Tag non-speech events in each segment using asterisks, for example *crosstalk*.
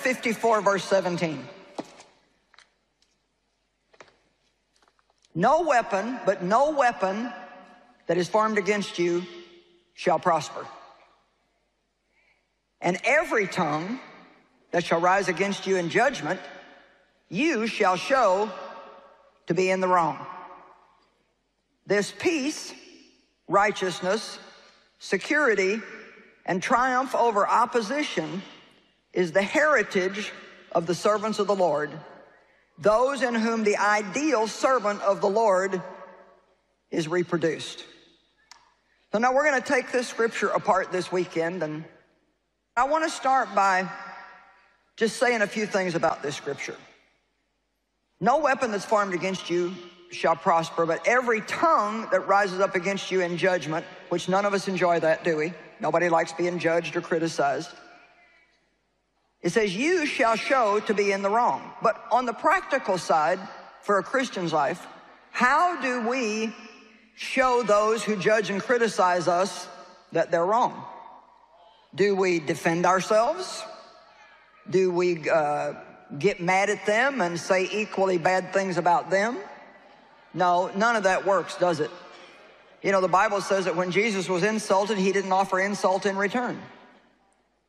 54, verse 17. No weapon, but no weapon that is formed against you shall prosper. And every tongue that shall rise against you in judgment, you shall show to be in the wrong. This peace, righteousness, security, and triumph over opposition is the heritage of the servants of the Lord, those in whom the ideal servant of the Lord is reproduced. So now we're going to take this scripture apart this weekend, and I want to start by just saying a few things about this scripture. No weapon that's formed against you shall prosper, but every tongue that rises up against you in judgment, which none of us enjoy that, do we? Nobody likes being judged or criticized. It says, you shall show to be in the wrong. But on the practical side, for a Christian's life, how do we show those who judge and criticize us that they're wrong? Do we defend ourselves? Do we uh, get mad at them and say equally bad things about them? No, none of that works, does it? You know, the Bible says that when Jesus was insulted, he didn't offer insult in return.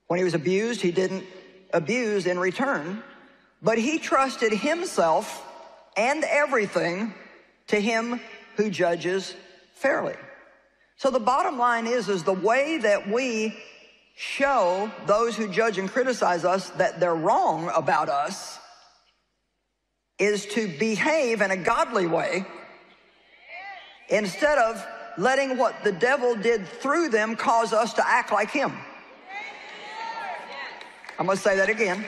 When he was abused, he didn't abuse in return, but he trusted himself and everything to him who judges fairly. So the bottom line is, is the way that we show those who judge and criticize us that they're wrong about us is to behave in a godly way instead of letting what the devil did through them cause us to act like him. I'm going to say that again.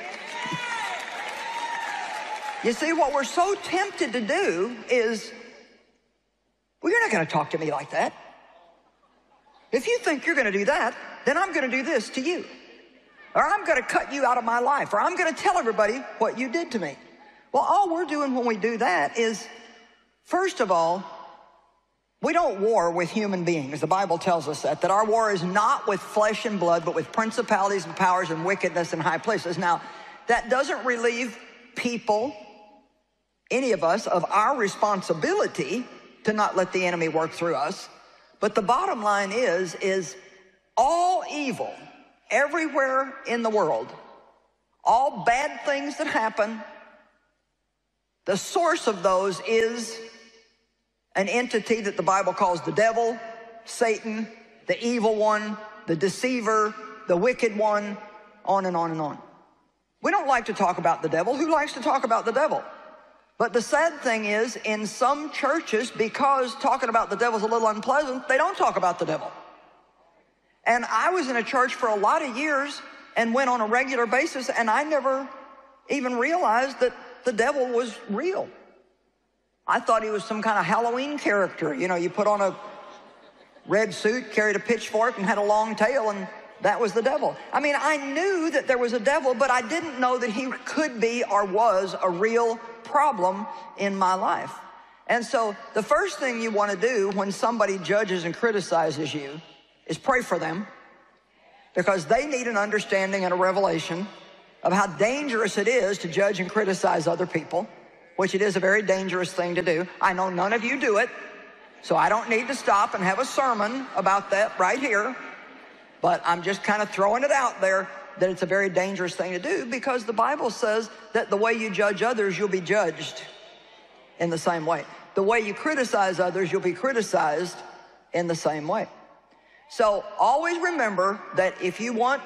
You see, what we're so tempted to do is, well, you're not going to talk to me like that. If you think you're going to do that, then I'm going to do this to you. Or I'm going to cut you out of my life. Or I'm going to tell everybody what you did to me. Well, all we're doing when we do that is, first of all, we don't war with human beings. The Bible tells us that, that our war is not with flesh and blood, but with principalities and powers and wickedness in high places. Now, that doesn't relieve people, any of us, of our responsibility to not let the enemy work through us. But the bottom line is, is all evil everywhere in the world, all bad things that happen, the source of those is an entity that the Bible calls the devil, Satan, the evil one, the deceiver, the wicked one, on and on and on. We don't like to talk about the devil. Who likes to talk about the devil? But the sad thing is, in some churches, because talking about the devil is a little unpleasant, they don't talk about the devil. And I was in a church for a lot of years and went on a regular basis, and I never even realized that the devil was real. I thought he was some kind of Halloween character. You know, you put on a red suit, carried a pitchfork, and had a long tail, and that was the devil. I mean, I knew that there was a devil, but I didn't know that he could be or was a real problem in my life. And so the first thing you want to do when somebody judges and criticizes you is pray for them because they need an understanding and a revelation of how dangerous it is to judge and criticize other people which it is a very dangerous thing to do. I know none of you do it, so I don't need to stop and have a sermon about that right here. But I'm just kind of throwing it out there that it's a very dangerous thing to do because the Bible says that the way you judge others, you'll be judged in the same way. The way you criticize others, you'll be criticized in the same way. So always remember that if you want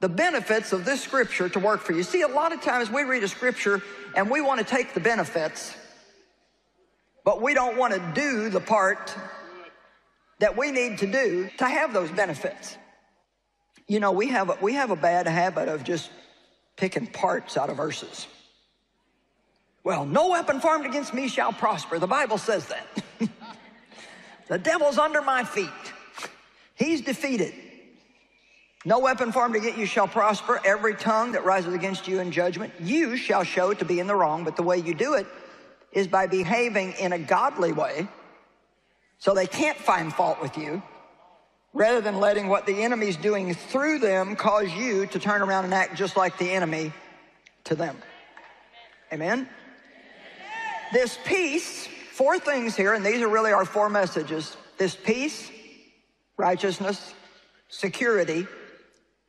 the benefits of this scripture to work for you. See, a lot of times we read a scripture and we want to take the benefits, but we don't want to do the part that we need to do to have those benefits. You know, we have, a, we have a bad habit of just picking parts out of verses. Well, no weapon formed against me shall prosper. The Bible says that. *laughs* the devil's under my feet. He's defeated. No weapon formed against you shall prosper. Every tongue that rises against you in judgment, you shall show to be in the wrong. But the way you do it is by behaving in a godly way so they can't find fault with you. rather than letting what the enemy's doing through them cause you to turn around and act just like the enemy to them. Amen? This peace, four things here, and these are really our four messages. This peace, righteousness, security,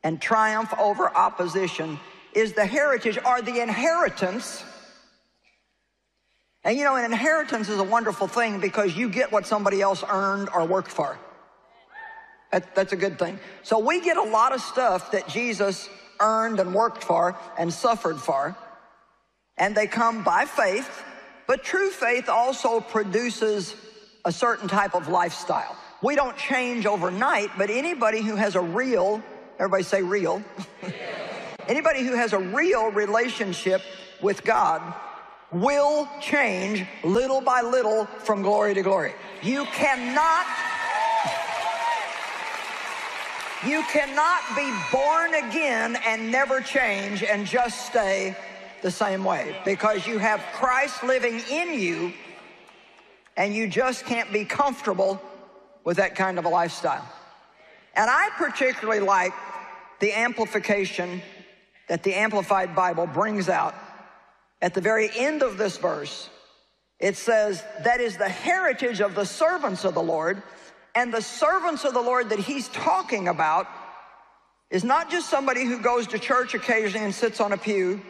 and triumph over opposition is the heritage or the inheritance. And you know, an inheritance is a wonderful thing because you get what somebody else earned or worked for. That, that's a good thing. So we get a lot of stuff that Jesus earned and worked for and suffered for. And they come by faith, but true faith also produces a certain type of lifestyle. We don't change overnight, but anybody who has a real, everybody say real, anybody who has a real relationship with God will change little by little from glory to glory. You cannot you cannot be born again and never change and just stay the same way because you have Christ living in you and you just can't be comfortable with that kind of a lifestyle. And I particularly like the amplification that the Amplified Bible brings out at the very end of this verse. It says, that is the heritage of the servants of the Lord and the servants of the Lord that he's talking about is not just somebody who goes to church occasionally and sits on a pew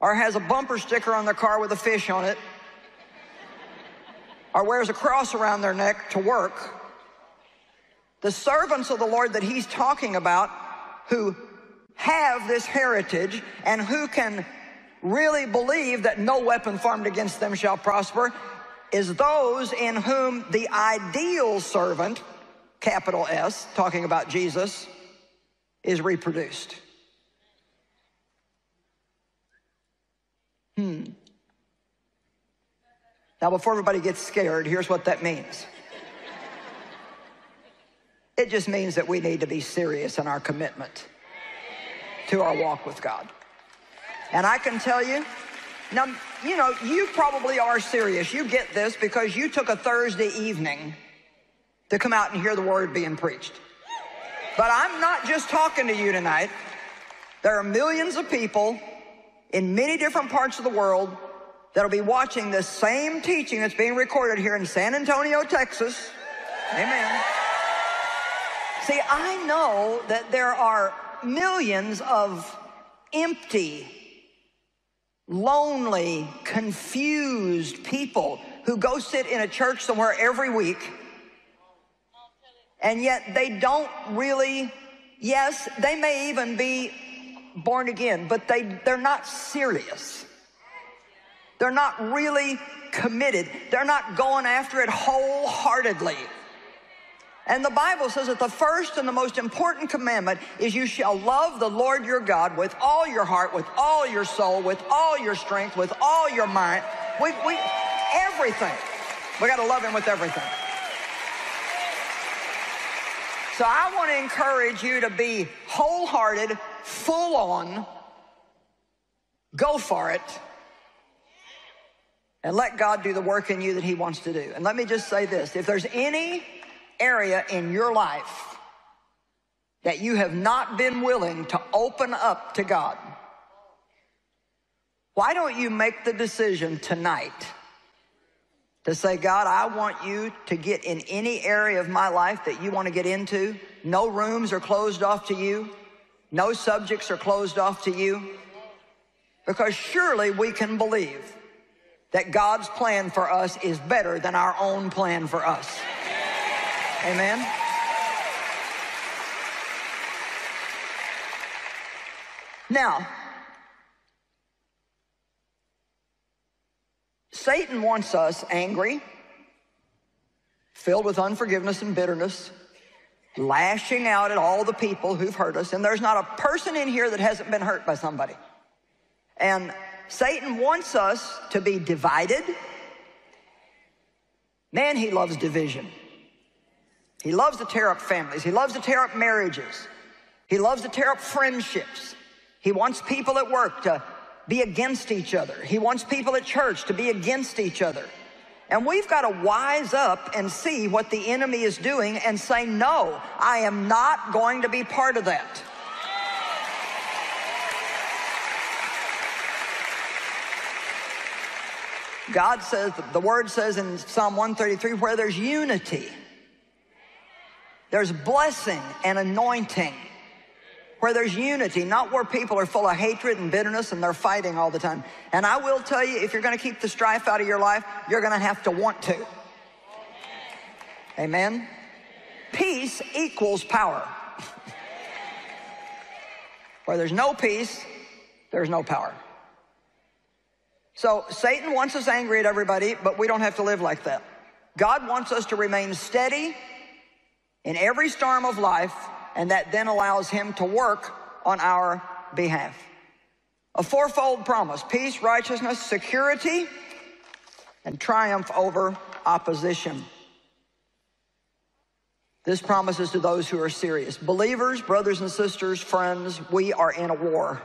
or has a bumper sticker on their car with a fish on it or wears a cross around their neck to work. The servants of the Lord that he's talking about who have this heritage and who can really believe that no weapon formed against them shall prosper is those in whom the ideal servant, capital S, talking about Jesus, is reproduced. Hmm. Now, before everybody gets scared, here's what that means. It just means that we need to be serious in our commitment to our walk with God. And I can tell you, now, you know, you probably are serious. You get this because you took a Thursday evening to come out and hear the word being preached. But I'm not just talking to you tonight. There are millions of people in many different parts of the world that'll be watching this same teaching that's being recorded here in San Antonio, Texas. Amen. See, I know that there are millions of empty lonely, confused people who go sit in a church somewhere every week and yet they don't really, yes, they may even be born again, but they, they're not serious. They're not really committed. They're not going after it wholeheartedly. And the Bible says that the first and the most important commandment is you shall love the Lord your God with all your heart, with all your soul, with all your strength, with all your mind. We, we, everything. We got to love him with everything. So I want to encourage you to be wholehearted, full on, go for it, and let God do the work in you that he wants to do. And let me just say this, if there's any area in your life that you have not been willing to open up to God, why don't you make the decision tonight to say, God, I want you to get in any area of my life that you want to get into. No rooms are closed off to you. No subjects are closed off to you. Because surely we can believe that God's plan for us is better than our own plan for us. Amen. Now, Satan wants us angry, filled with unforgiveness and bitterness, lashing out at all the people who've hurt us. And there's not a person in here that hasn't been hurt by somebody. And Satan wants us to be divided. Man, he loves division. He loves to tear up families. He loves to tear up marriages. He loves to tear up friendships. He wants people at work to be against each other. He wants people at church to be against each other. And we've got to wise up and see what the enemy is doing and say, no, I am not going to be part of that. God says, the word says in Psalm 133, where there's unity, there's blessing and anointing. Where there's unity, not where people are full of hatred and bitterness and they're fighting all the time. And I will tell you, if you're going to keep the strife out of your life, you're going to have to want to. Amen? Peace equals power. *laughs* Where there's no peace, there's no power. So Satan wants us angry at everybody, but we don't have to live like that. God wants us to remain steady in every storm of life, and that then allows him to work on our behalf. A fourfold promise, peace, righteousness, security, and triumph over opposition. This promises to those who are serious. Believers, brothers and sisters, friends, we are in a war.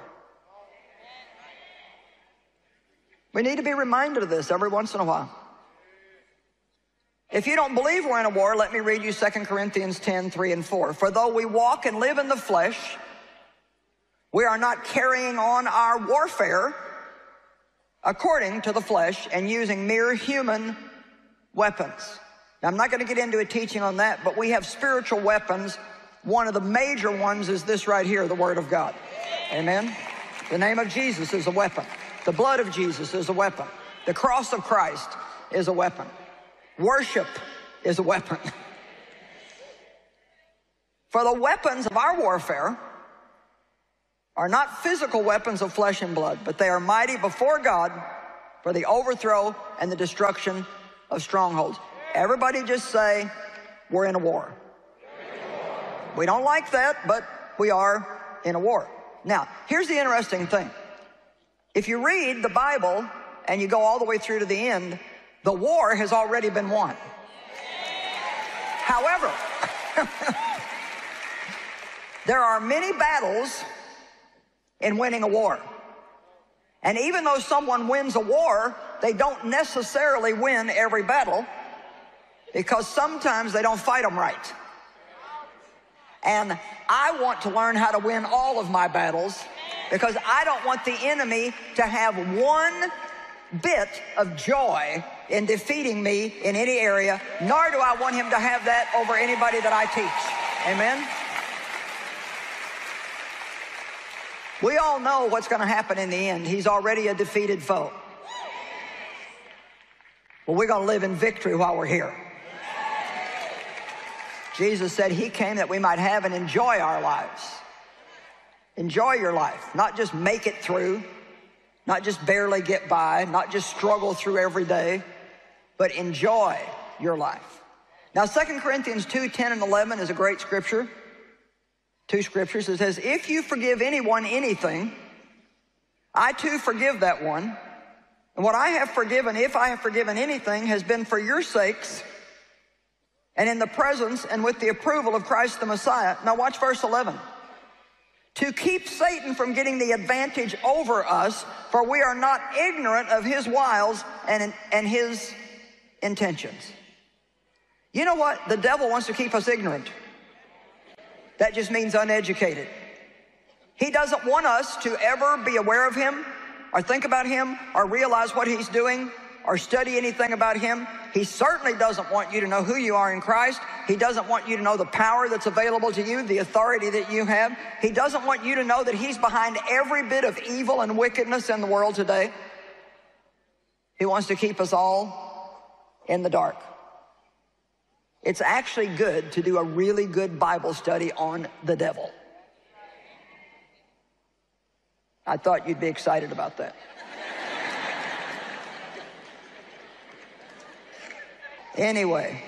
We need to be reminded of this every once in a while. If you don't believe we're in a war, let me read you 2 Corinthians 10, 3 and 4. For though we walk and live in the flesh, we are not carrying on our warfare according to the flesh and using mere human weapons. Now, I'm not going to get into a teaching on that, but we have spiritual weapons. One of the major ones is this right here, the Word of God. Amen. The name of Jesus is a weapon. The blood of Jesus is a weapon. The cross of Christ is a weapon. Worship is a weapon. For the weapons of our warfare are not physical weapons of flesh and blood, but they are mighty before God for the overthrow and the destruction of strongholds. Everybody just say, we're in a war. We don't like that, but we are in a war. Now, here's the interesting thing. If you read the Bible and you go all the way through to the end, the war has already been won. However, *laughs* there are many battles in winning a war. And even though someone wins a war, they don't necessarily win every battle because sometimes they don't fight them right. And I want to learn how to win all of my battles because I don't want the enemy to have one bit of joy in defeating me in any area, nor do I want him to have that over anybody that I teach. Amen? We all know what's going to happen in the end. He's already a defeated foe. Well, we're going to live in victory while we're here. Jesus said he came that we might have and enjoy our lives. Enjoy your life, not just make it through, not just barely get by, not just struggle through every day, but enjoy your life. Now, 2 Corinthians 2 10 and 11 is a great scripture. Two scriptures. It says, If you forgive anyone anything, I too forgive that one. And what I have forgiven, if I have forgiven anything, has been for your sakes and in the presence and with the approval of Christ the Messiah. Now, watch verse 11 to keep Satan from getting the advantage over us, for we are not ignorant of his wiles and, and his intentions. You know what? The devil wants to keep us ignorant. That just means uneducated. He doesn't want us to ever be aware of him or think about him or realize what he's doing or study anything about him. He certainly doesn't want you to know who you are in Christ. He doesn't want you to know the power that's available to you, the authority that you have. He doesn't want you to know that he's behind every bit of evil and wickedness in the world today. He wants to keep us all in the dark. It's actually good to do a really good Bible study on the devil. I thought you'd be excited about that. Anyway,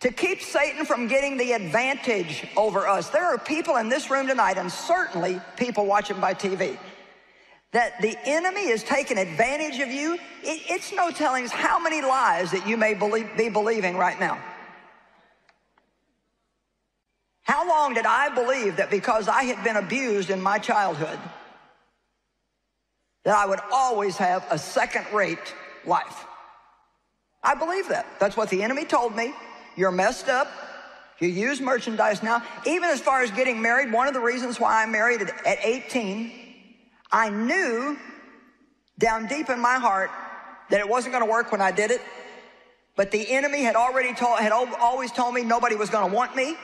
to keep Satan from getting the advantage over us, there are people in this room tonight, and certainly people watching by TV, that the enemy is taking advantage of you. It, it's no telling how many lies that you may believe, be believing right now. How long did I believe that because I had been abused in my childhood, that I would always have a second rate life? I believe that. That's what the enemy told me. You're messed up. You use merchandise now. Even as far as getting married, one of the reasons why I married at 18, I knew down deep in my heart that it wasn't going to work when I did it. But the enemy had already told, had always told me nobody was going to want me.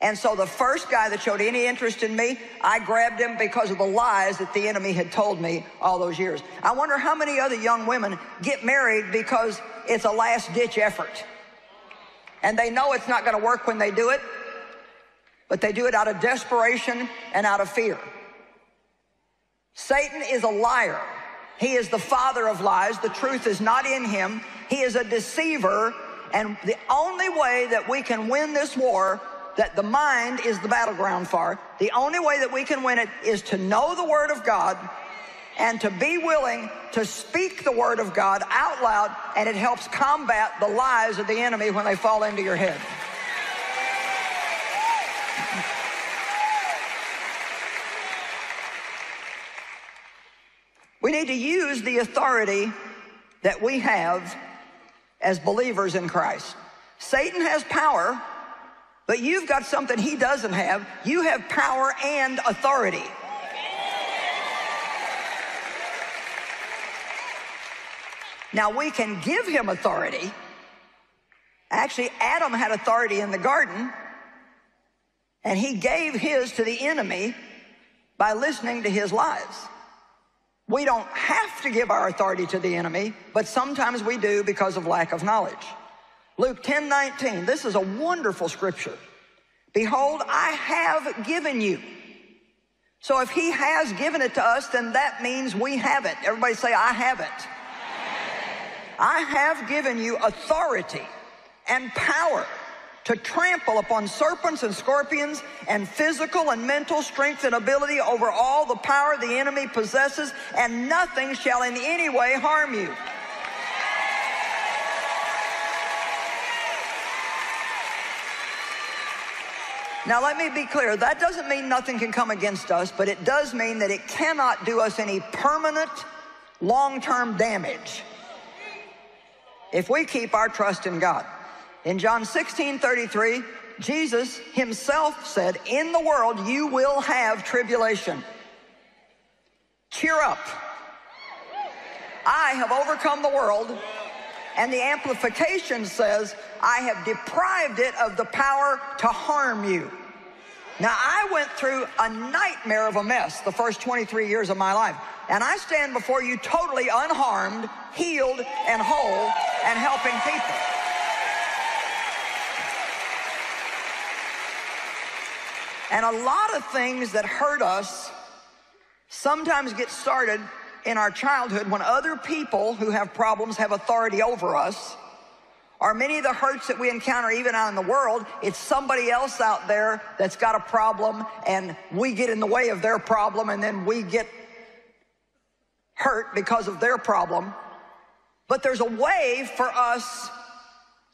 And so the first guy that showed any interest in me, I grabbed him because of the lies that the enemy had told me all those years. I wonder how many other young women get married because it's a last ditch effort. And they know it's not going to work when they do it, but they do it out of desperation and out of fear. Satan is a liar. He is the father of lies. The truth is not in him. He is a deceiver. And the only way that we can win this war that the mind is the battleground for, the only way that we can win it is to know the Word of God and to be willing to speak the Word of God out loud, and it helps combat the lies of the enemy when they fall into your head. We need to use the authority that we have as believers in Christ. Satan has power but you've got something he doesn't have. You have power and authority. Now we can give him authority. Actually, Adam had authority in the garden, and he gave his to the enemy by listening to his lies. We don't have to give our authority to the enemy, but sometimes we do because of lack of knowledge. Luke 10 19, this is a wonderful scripture. Behold, I have given you. So if he has given it to us, then that means we have it. Everybody say, I have it. I have given you authority and power to trample upon serpents and scorpions and physical and mental strength and ability over all the power the enemy possesses, and nothing shall in any way harm you. Now, let me be clear. That doesn't mean nothing can come against us, but it does mean that it cannot do us any permanent, long-term damage if we keep our trust in God. In John 16, 33, Jesus himself said, in the world you will have tribulation. Cheer up. I have overcome the world and the amplification says, I have deprived it of the power to harm you. Now, I went through a nightmare of a mess the first 23 years of my life. And I stand before you totally unharmed, healed, and whole, and helping people. And a lot of things that hurt us sometimes get started in our childhood when other people who have problems have authority over us, or many of the hurts that we encounter even out in the world, it's somebody else out there that's got a problem and we get in the way of their problem and then we get hurt because of their problem. But there's a way for us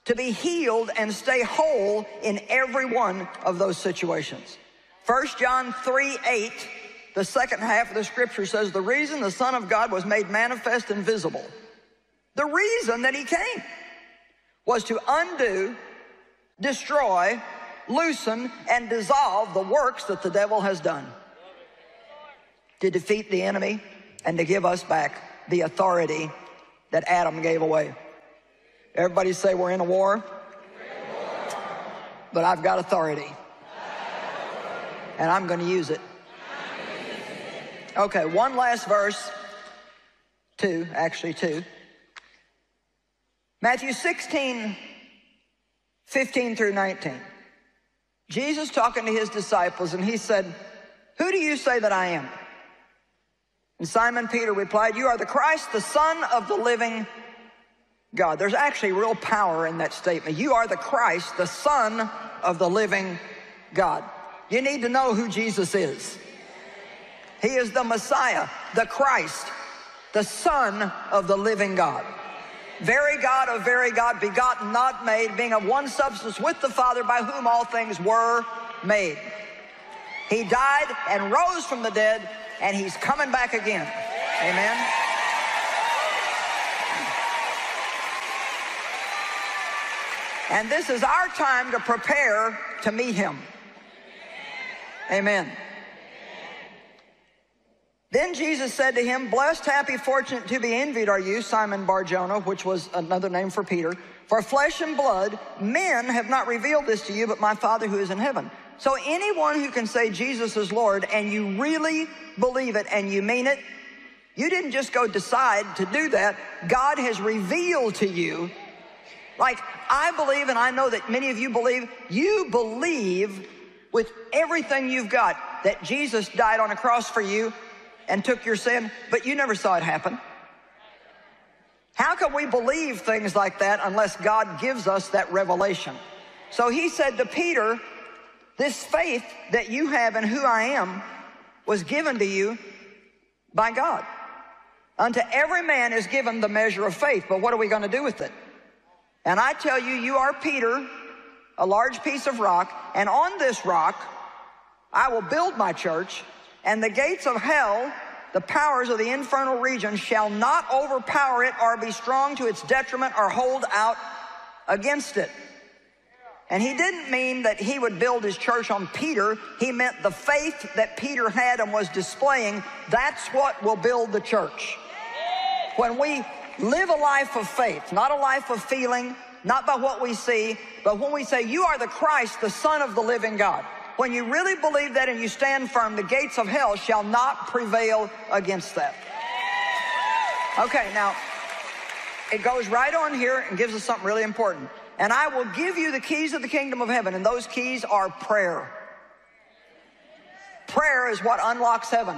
to be healed and stay whole in every one of those situations. 1 John 3 8 the second half of the scripture says the reason the Son of God was made manifest and visible, the reason that he came was to undo, destroy, loosen, and dissolve the works that the devil has done. To defeat the enemy and to give us back the authority that Adam gave away. Everybody say we're in a war, but I've got authority and I'm going to use it. Okay, one last verse. Two, actually, two. Matthew 16, 15 through 19. Jesus talking to his disciples, and he said, Who do you say that I am? And Simon Peter replied, You are the Christ, the Son of the living God. There's actually real power in that statement. You are the Christ, the Son of the living God. You need to know who Jesus is. He is the Messiah, the Christ, the Son of the living God. Very God of very God, begotten, not made, being of one substance with the Father, by whom all things were made. He died and rose from the dead, and he's coming back again. Amen. And this is our time to prepare to meet him. Amen. Then Jesus said to him, Blessed, happy, fortunate to be envied are you, Simon Barjona, which was another name for Peter. For flesh and blood, men have not revealed this to you, but my Father who is in heaven. So anyone who can say Jesus is Lord and you really believe it and you mean it, you didn't just go decide to do that. God has revealed to you. Like I believe, and I know that many of you believe, you believe with everything you've got that Jesus died on a cross for you and took your sin, but you never saw it happen. How can we believe things like that unless God gives us that revelation? So he said to Peter, This faith that you have in who I am was given to you by God. Unto every man is given the measure of faith, but what are we going to do with it? And I tell you, you are Peter, a large piece of rock, and on this rock I will build my church, and the gates of hell, the powers of the infernal region, shall not overpower it or be strong to its detriment or hold out against it. And he didn't mean that he would build his church on Peter. He meant the faith that Peter had and was displaying. That's what will build the church. When we live a life of faith, not a life of feeling, not by what we see, but when we say, You are the Christ, the Son of the living God. When you really believe that and you stand firm, the gates of hell shall not prevail against that. Okay, now, it goes right on here and gives us something really important. And I will give you the keys of the kingdom of heaven, and those keys are prayer. Prayer is what unlocks heaven.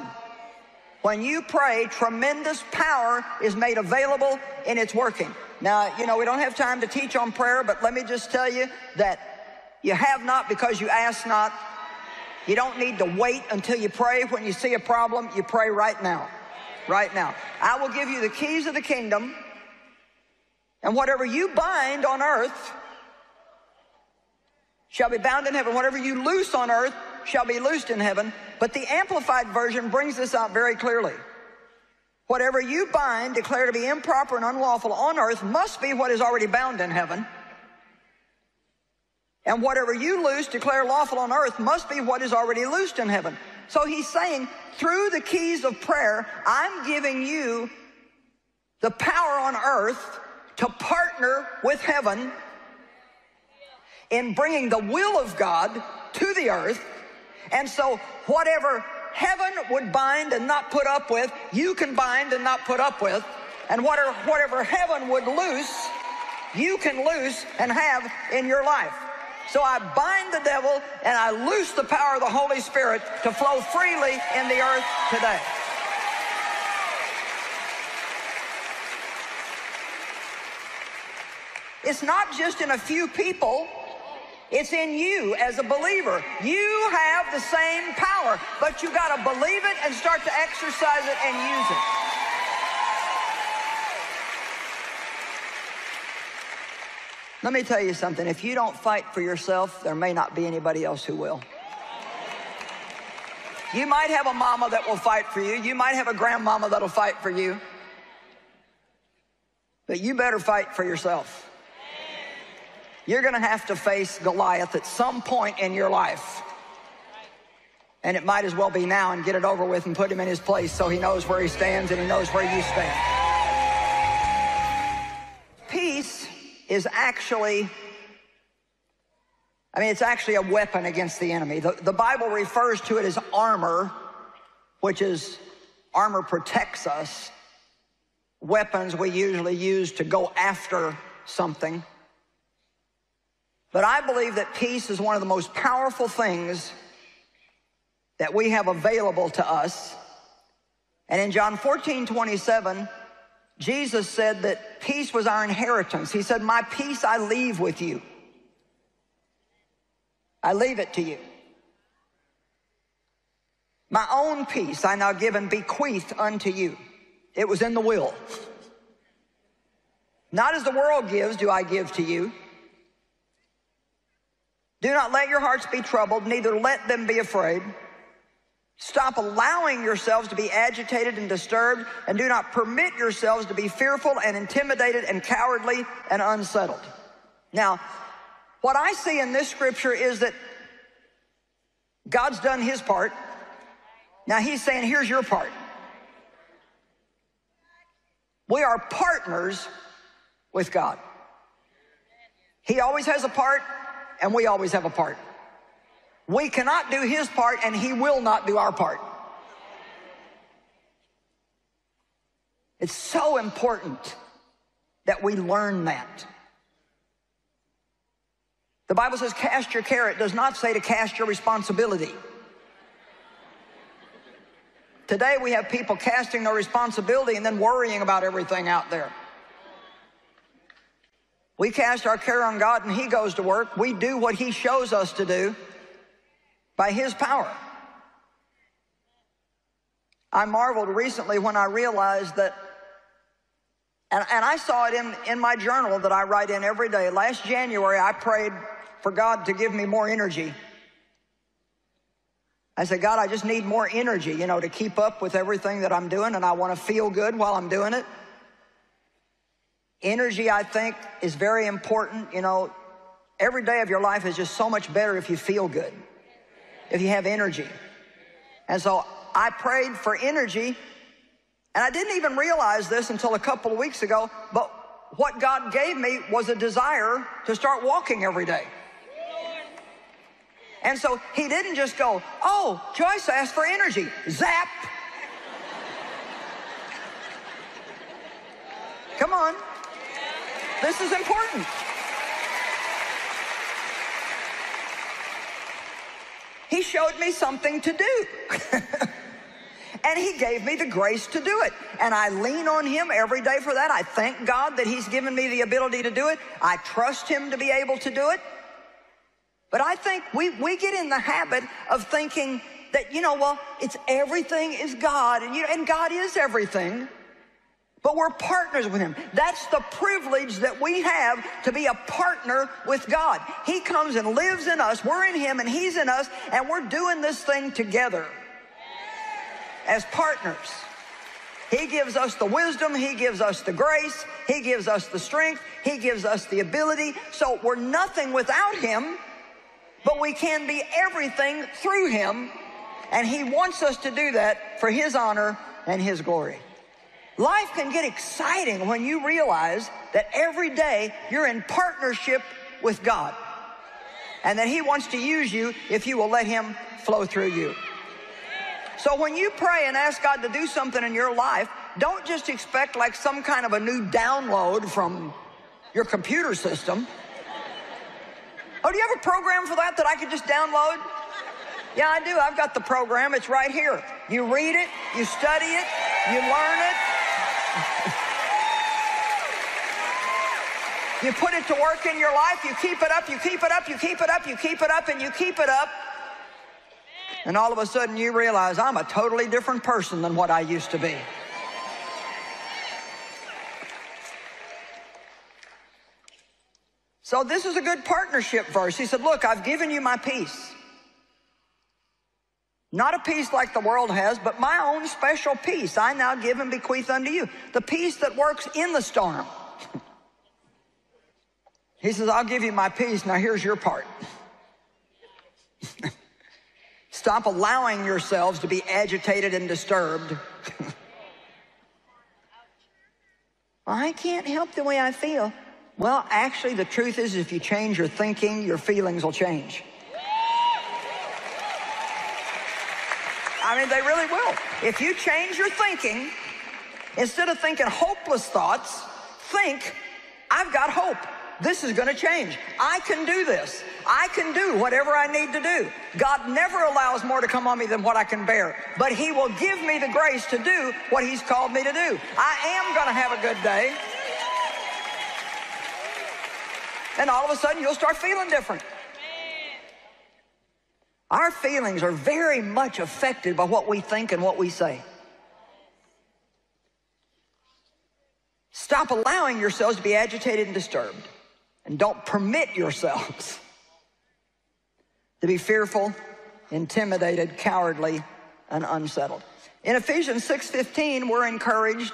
When you pray, tremendous power is made available and it's working. Now, you know, we don't have time to teach on prayer, but let me just tell you that you have not because you ask not. You don't need to wait until you pray. When you see a problem, you pray right now. Right now. I will give you the keys of the kingdom, and whatever you bind on earth shall be bound in heaven. Whatever you loose on earth shall be loosed in heaven. But the Amplified Version brings this out very clearly. Whatever you bind, declare to be improper and unlawful on earth, must be what is already bound in heaven. And whatever you loose, declare lawful on earth, must be what is already loosed in heaven. So he's saying, through the keys of prayer, I'm giving you the power on earth to partner with heaven in bringing the will of God to the earth. And so whatever heaven would bind and not put up with, you can bind and not put up with. And whatever, whatever heaven would loose, you can loose and have in your life. So I bind the devil and I loose the power of the Holy Spirit to flow freely in the earth today. It's not just in a few people. It's in you as a believer. You have the same power, but you got to believe it and start to exercise it and use it. Let me tell you something. If you don't fight for yourself, there may not be anybody else who will. You might have a mama that will fight for you. You might have a grandmama that'll fight for you. But you better fight for yourself. You're going to have to face Goliath at some point in your life. And it might as well be now and get it over with and put him in his place so he knows where he stands and he knows where you stand. Is actually, I mean, it's actually a weapon against the enemy. The, the Bible refers to it as armor, which is armor protects us. Weapons we usually use to go after something. But I believe that peace is one of the most powerful things that we have available to us. And in John 14, 27, Jesus said that peace was our inheritance. He said, My peace I leave with you. I leave it to you. My own peace I now give and bequeath unto you. It was in the will. Not as the world gives, do I give to you. Do not let your hearts be troubled, neither let them be afraid. Stop allowing yourselves to be agitated and disturbed, and do not permit yourselves to be fearful and intimidated and cowardly and unsettled. Now, what I see in this scripture is that God's done his part. Now he's saying, here's your part. We are partners with God. He always has a part, and we always have a part. We cannot do his part, and he will not do our part. It's so important that we learn that. The Bible says, cast your care. It does not say to cast your responsibility. Today we have people casting their responsibility and then worrying about everything out there. We cast our care on God and He goes to work. We do what He shows us to do by His power. I marveled recently when I realized that, and, and I saw it in, in my journal that I write in every day. Last January, I prayed for God to give me more energy. I said, God, I just need more energy, you know, to keep up with everything that I'm doing, and I want to feel good while I'm doing it. Energy, I think, is very important. You know, every day of your life is just so much better if you feel good, if you have energy. And so I prayed for energy, and I didn't even realize this until a couple of weeks ago, but what God gave me was a desire to start walking every day. And so he didn't just go, oh, Joyce asked for energy. Zap. Come on. This is important. He showed me something to do. *laughs* and he gave me the grace to do it. And I lean on him every day for that. I thank God that he's given me the ability to do it. I trust him to be able to do it. But I think we, we get in the habit of thinking that, you know, well, it's everything is God, and, you and God is everything. But we're partners with Him. That's the privilege that we have to be a partner with God. He comes and lives in us. We're in Him and He's in us, and we're doing this thing together as partners. He gives us the wisdom, He gives us the grace, He gives us the strength, He gives us the ability. So we're nothing without Him but we can be everything through him. And he wants us to do that for his honor and his glory. Life can get exciting when you realize that every day you're in partnership with God and that he wants to use you if you will let him flow through you. So when you pray and ask God to do something in your life, don't just expect like some kind of a new download from your computer system. Oh, do you have a program for that that I could just download? Yeah, I do. I've got the program. It's right here. You read it, you study it, you learn it. You put it to work in your life, you keep it up, you keep it up, you keep it up, you keep it up, and you keep it up. And all of a sudden you realize I'm a totally different person than what I used to be. So this is a good partnership verse. He said, look, I've given you my peace. Not a peace like the world has, but my own special peace I now give and bequeath unto you. The peace that works in the storm. he says, I'll give you my peace. Now here's your part. *laughs* Stop allowing yourselves to be agitated and disturbed. *laughs* I can't help the way I feel. Well, actually, the truth is, if you change your thinking, your feelings will change. I mean, they really will. If you change your thinking, instead of thinking hopeless thoughts, think, I've got hope. This is going to change. I can do this. I can do whatever I need to do. God never allows more to come on me than what I can bear, but He will give me the grace to do what He's called me to do. I am going to have a good day and all of a sudden you'll start feeling different. Our feelings are very much affected by what we think and what we say. Stop allowing yourselves to be agitated and disturbed. And don't permit yourselves *laughs* to be fearful, intimidated, cowardly, and unsettled. In Ephesians 6:15, we're encouraged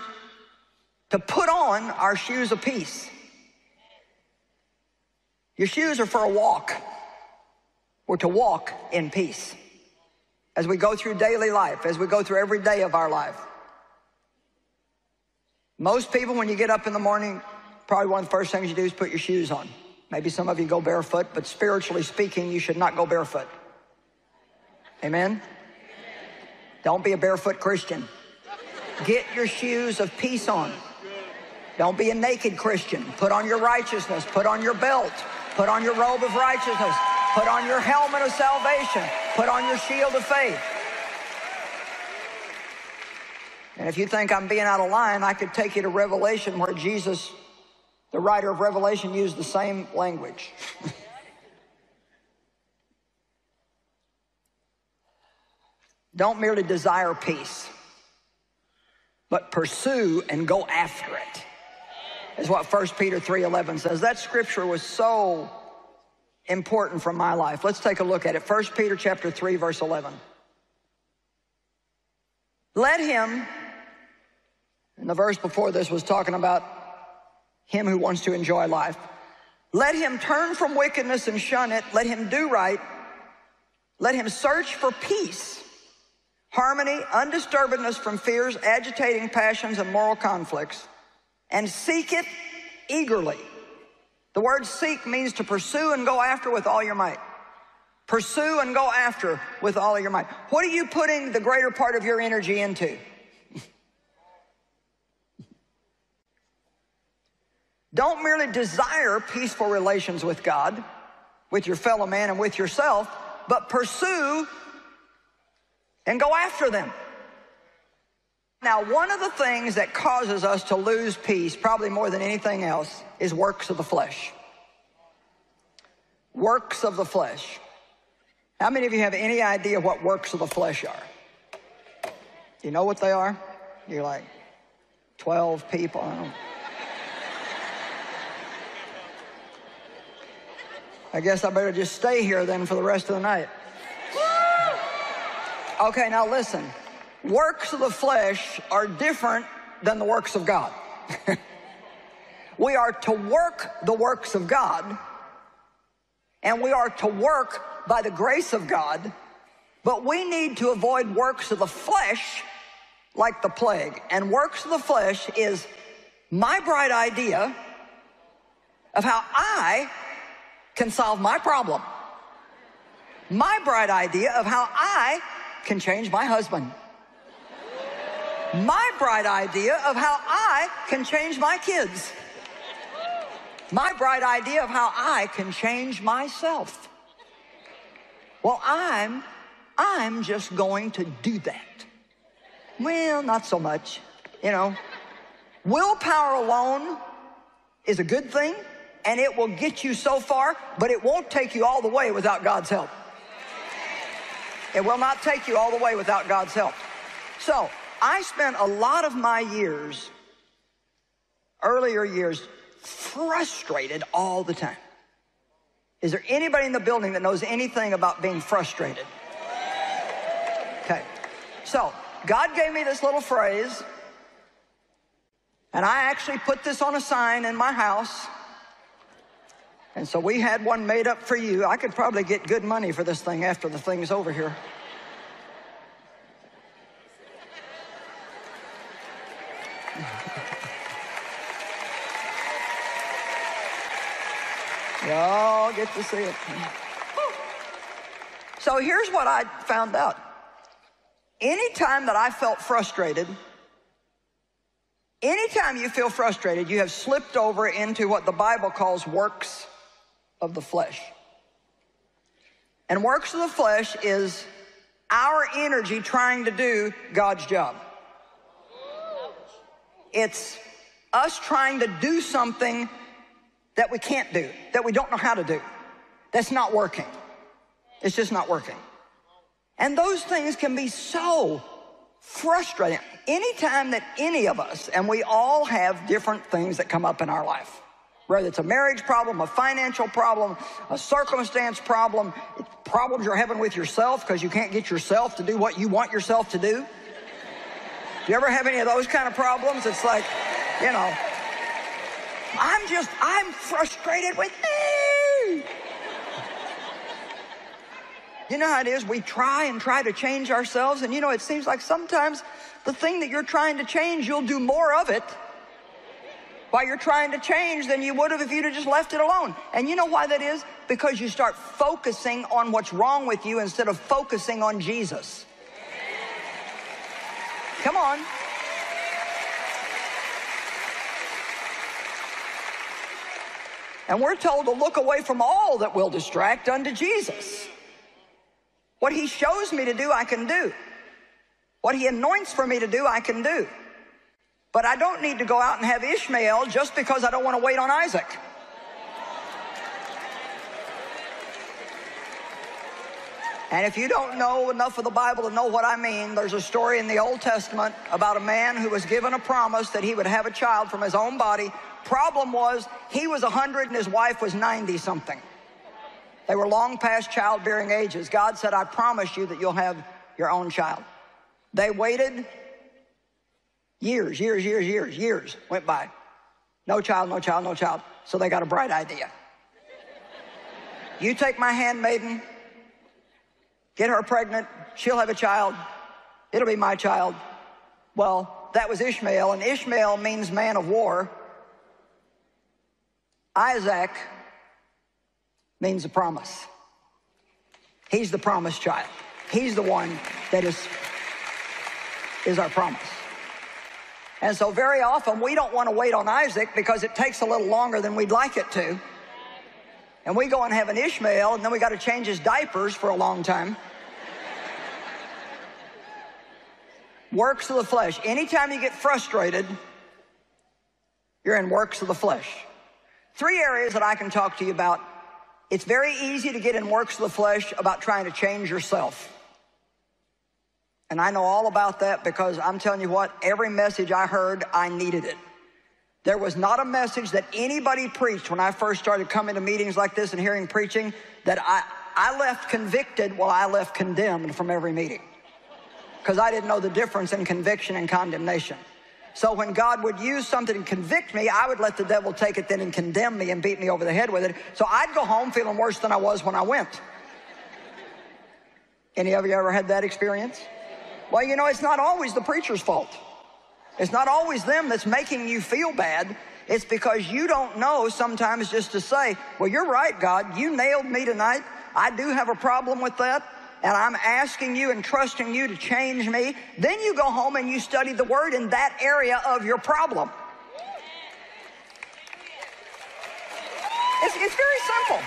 to put on our shoes of peace. Your shoes are for a walk. We're to walk in peace as we go through daily life, as we go through every day of our life. Most people, when you get up in the morning, probably one of the first things you do is put your shoes on. Maybe some of you go barefoot, but spiritually speaking, you should not go barefoot. Amen? Don't be a barefoot Christian. Get your shoes of peace on. Don't be a naked Christian. Put on your righteousness. Put on your belt. Put on your robe of righteousness. Put on your helmet of salvation. Put on your shield of faith. And if you think I'm being out of line, I could take you to Revelation where Jesus, the writer of Revelation, used the same language. *laughs* Don't merely desire peace, but pursue and go after it. Is what 1 Peter 3:11 says. That scripture was so important from my life. Let's take a look at it. 1 Peter chapter 3 verse 11. Let him and the verse before this was talking about him who wants to enjoy life. Let him turn from wickedness and shun it. Let him do right. Let him search for peace, harmony, undisturbedness from fears, agitating passions, and moral conflicts, and seek it eagerly. The word seek means to pursue and go after with all your might. Pursue and go after with all of your might. What are you putting the greater part of your energy into? *laughs* Don't merely desire peaceful relations with God, with your fellow man, and with yourself, but pursue and go after them. Now, one of the things that causes us to lose peace, probably more than anything else, is works of the flesh. Works of the flesh. How many of you have any idea what works of the flesh are? You know what they are? You're like 12 people. I, guess I better just stay here then for the rest of the night. Okay, now listen works of the flesh are different than the works of God. *laughs* we are to work the works of God, and we are to work by the grace of God, but we need to avoid works of the flesh like the plague. And works of the flesh is my bright idea of how I can solve my problem. My bright idea of how I can change my husband my bright idea of how I can change my kids. My bright idea of how I can change myself. Well, I'm, I'm just going to do that. Well, not so much, you know. Willpower alone is a good thing and it will get you so far, but it won't take you all the way without God's help. It will not take you all the way without God's help. So, I spent a lot of my years, earlier years, frustrated all the time. Is there anybody in the building that knows anything about being frustrated? Okay. So, God gave me this little phrase, and I actually put this on a sign in my house. And so we had one made up for you. I could probably get good money for this thing after the thing's over here. *laughs* Y'all get to see it. So here's what I found out. Anytime that I felt frustrated, anytime you feel frustrated, you have slipped over into what the Bible calls works of the flesh. And works of the flesh is our energy trying to do God's job. It's us trying to do something that we can't do, that we don't know how to do, that's not working. It's just not working. And those things can be so frustrating. Anytime that any of us, and we all have different things that come up in our life, whether it's a marriage problem, a financial problem, a circumstance problem, problems you're having with yourself because you can't get yourself to do what you want yourself to do. You ever have any of those kind of problems? It's like, you know, I'm just, I'm frustrated with me. You know how it is? We try and try to change ourselves, and you know, it seems like sometimes the thing that you're trying to change, you'll do more of it while you're trying to change than you would have if you'd have just left it alone. And you know why that is? Because you start focusing on what's wrong with you instead of focusing on Jesus. Come on. And we're told to look away from all that will distract unto Jesus. What he shows me to do, I can do. What he anoints for me to do, I can do. But I don't need to go out and have Ishmael just because I don't want to wait on Isaac. And if you don't know enough of the Bible to know what I mean, there's a story in the Old Testament about a man who was given a promise that he would have a child from his own body. Problem was, he was 100 and his wife was 90 something. They were long past childbearing ages. God said, I promise you that you'll have your own child. They waited years, years, years, years, years went by. No child, no child, no child. So they got a bright idea. You take my handmaiden, get her pregnant, she'll have a child, it'll be my child. Well, that was Ishmael, and Ishmael means man of war. Isaac means the promise. He's the promised child. He's the one that is, is our promise. And so very often we don't want to wait on Isaac because it takes a little longer than we'd like it to. And we go and have an Ishmael and then we got to change his diapers for a long time. Works of the flesh. Anytime you get frustrated, you're in works of the flesh. Three areas that I can talk to you about. It's very easy to get in works of the flesh about trying to change yourself. And I know all about that because I'm telling you what, every message I heard, I needed it. There was not a message that anybody preached when I first started coming to meetings like this and hearing preaching that I, I left convicted while I left condemned from every meeting. Because I didn't know the difference in conviction and condemnation. So when God would use something and convict me, I would let the devil take it then and condemn me and beat me over the head with it. So I'd go home feeling worse than I was when I went. Any of you ever had that experience? Well, you know, it's not always the preacher's fault. It's not always them that's making you feel bad. It's because you don't know sometimes just to say, well, you're right, God. You nailed me tonight. I do have a problem with that. And I'm asking you and trusting you to change me. Then you go home and you study the word in that area of your problem. It's, it's very simple.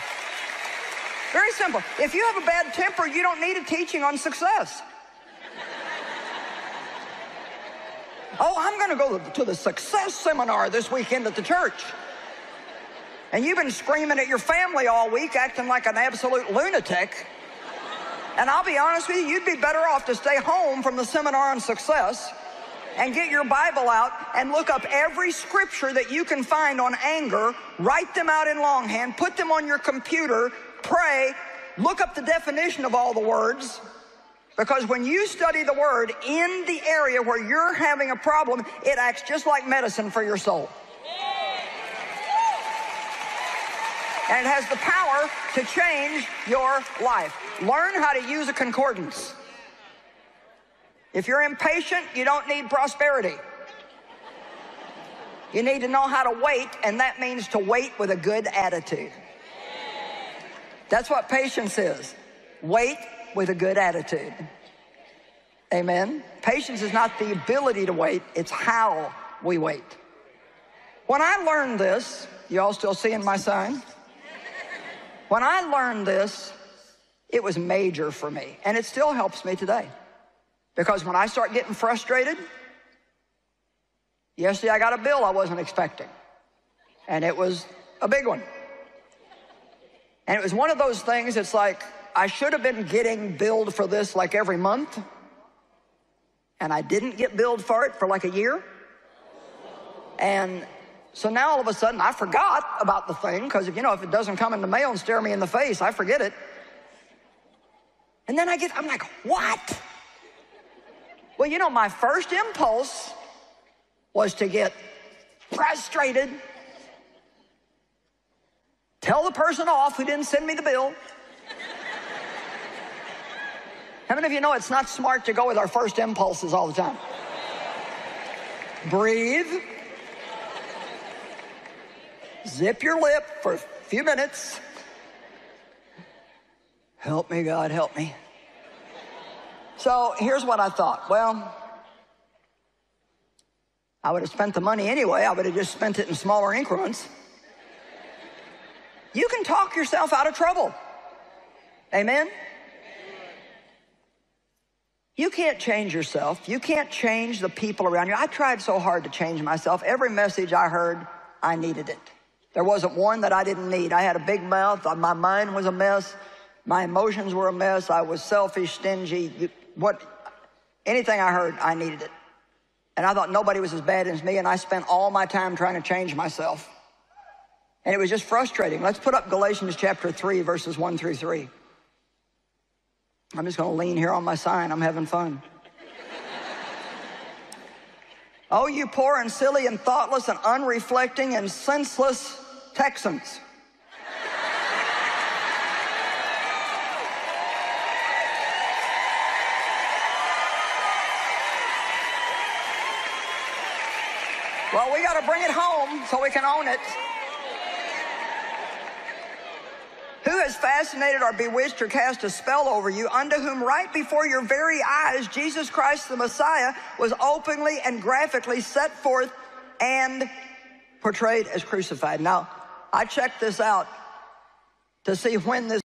Very simple. If you have a bad temper, you don't need a teaching on success. Oh, I'm going to go to the success seminar this weekend at the church. And you've been screaming at your family all week, acting like an absolute lunatic. And I'll be honest with you, you'd be better off to stay home from the seminar on success and get your Bible out and look up every scripture that you can find on anger, write them out in longhand, put them on your computer, pray, look up the definition of all the words, because when you study the word in the area where you're having a problem, it acts just like medicine for your soul. And it has the power to change your life. Learn how to use a concordance. If you're impatient, you don't need prosperity. You need to know how to wait, and that means to wait with a good attitude. That's what patience is. Wait with a good attitude. Amen. Patience is not the ability to wait, it's how we wait. When I learned this, you all still seeing my sign? When I learned this, it was major for me, and it still helps me today. Because when I start getting frustrated, yesterday I got a bill I wasn't expecting, and it was a big one. And it was one of those things, it's like, I should have been getting billed for this like every month, and I didn't get billed for it for like a year. And so now all of a sudden I forgot about the thing because you know if it doesn't come in the mail and stare me in the face, I forget it. And then I get, I'm like, what? Well, you know, my first impulse was to get frustrated, tell the person off who didn't send me the bill, How many of you know it's not smart to go with our first impulses all the time? Breathe. Zip your lip for a few minutes. Help me, God, help me. So here's what I thought. Well, I would have spent the money anyway. I would have just spent it in smaller increments. You can talk yourself out of trouble. Amen? You can't change yourself. You can't change the people around you. I tried so hard to change myself. Every message I heard, I needed it. There wasn't one that I didn't need. I had a big mouth. My mind was a mess. My emotions were a mess. I was selfish, stingy. What, anything I heard, I needed it. And I thought nobody was as bad as me, and I spent all my time trying to change myself. And it was just frustrating. Let's put up Galatians chapter 3, verses 1 through 3. I'm just going to lean here on my sign. I'm having fun. *laughs* oh, you poor and silly and thoughtless and unreflecting and senseless Texans. Well, we got to bring it home so we can own it. Who has fascinated or bewitched or cast a spell over you, unto whom right before your very eyes Jesus Christ the Messiah was openly and graphically set forth and portrayed as crucified? Now, I checked this out to see when this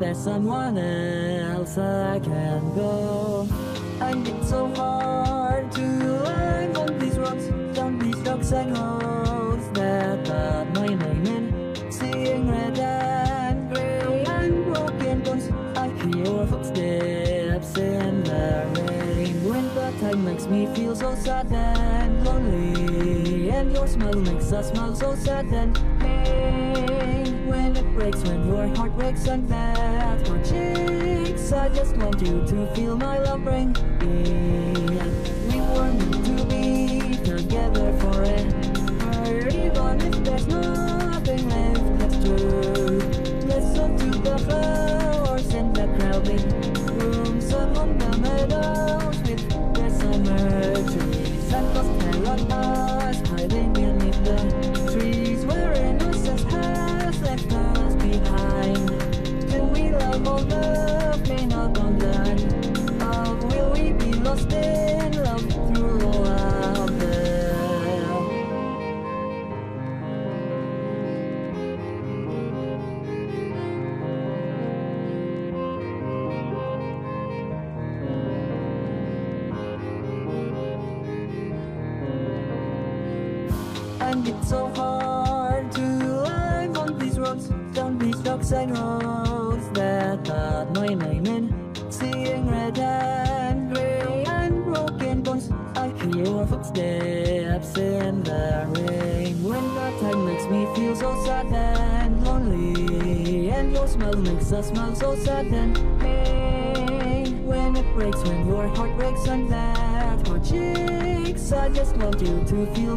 there's someone else. just want you to feel my love break. want you to feel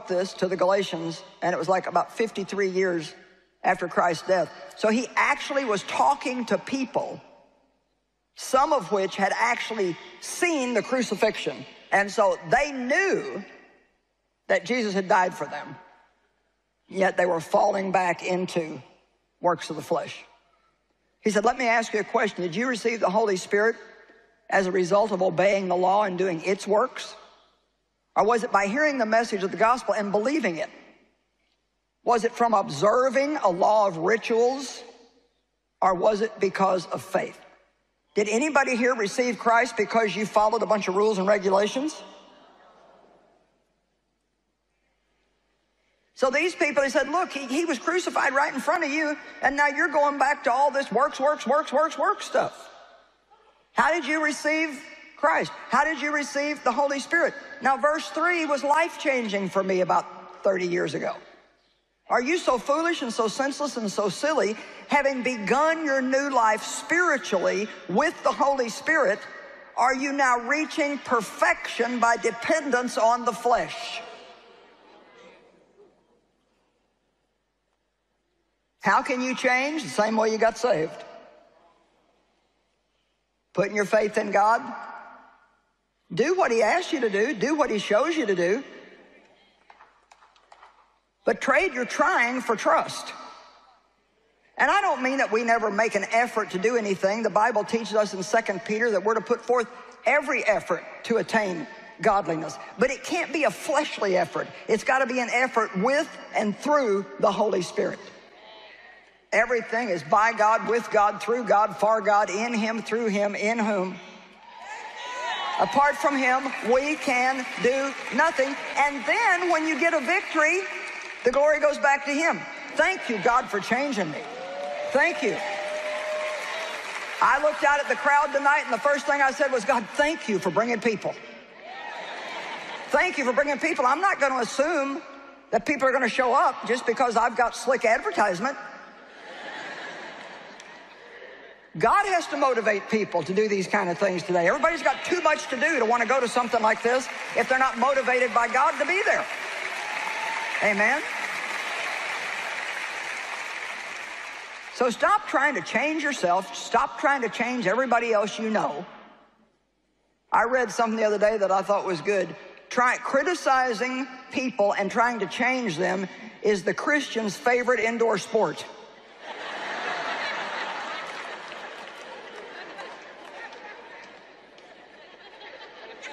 wrote this to the Galatians, and it was like about 53 years after Christ's death. So he actually was talking to people, some of which had actually seen the crucifixion. And so they knew that Jesus had died for them, yet they were falling back into works of the flesh. He said, Let me ask you a question. Did you receive the Holy Spirit as a result of obeying the law and doing its works? Or was it by hearing the message of the gospel and believing it? Was it from observing a law of rituals? Or was it because of faith? Did anybody here receive Christ because you followed a bunch of rules and regulations? So these people, they said, look, he, he was crucified right in front of you, and now you're going back to all this works, works, works, works, works stuff. How did you receive Christ? How did you receive the Holy Spirit? Now, verse 3 was life changing for me about 30 years ago. Are you so foolish and so senseless and so silly, having begun your new life spiritually with the Holy Spirit, are you now reaching perfection by dependence on the flesh? How can you change? The same way you got saved. Putting your faith in God. Do what He asks you to do, do what He shows you to do. But trade your trying for trust. And I don't mean that we never make an effort to do anything. The Bible teaches us in 2 Peter that we're to put forth every effort to attain godliness. But it can't be a fleshly effort. It's got to be an effort with and through the Holy Spirit. Everything is by God, with God, through God, for God, in Him, through Him, in whom. Apart from Him, we can do nothing. And then when you get a victory, the glory goes back to Him. Thank you, God, for changing me. Thank you. I looked out at the crowd tonight, and the first thing I said was, God, thank you for bringing people. Thank you for bringing people. I'm not going to assume that people are going to show up just because I've got slick advertisement. God has to motivate people to do these kind of things today. Everybody's got too much to do to want to go to something like this if they're not motivated by God to be there. Amen. So stop trying to change yourself. Stop trying to change everybody else you know. I read something the other day that I thought was good. Try criticizing people and trying to change them is the Christian's favorite indoor sport.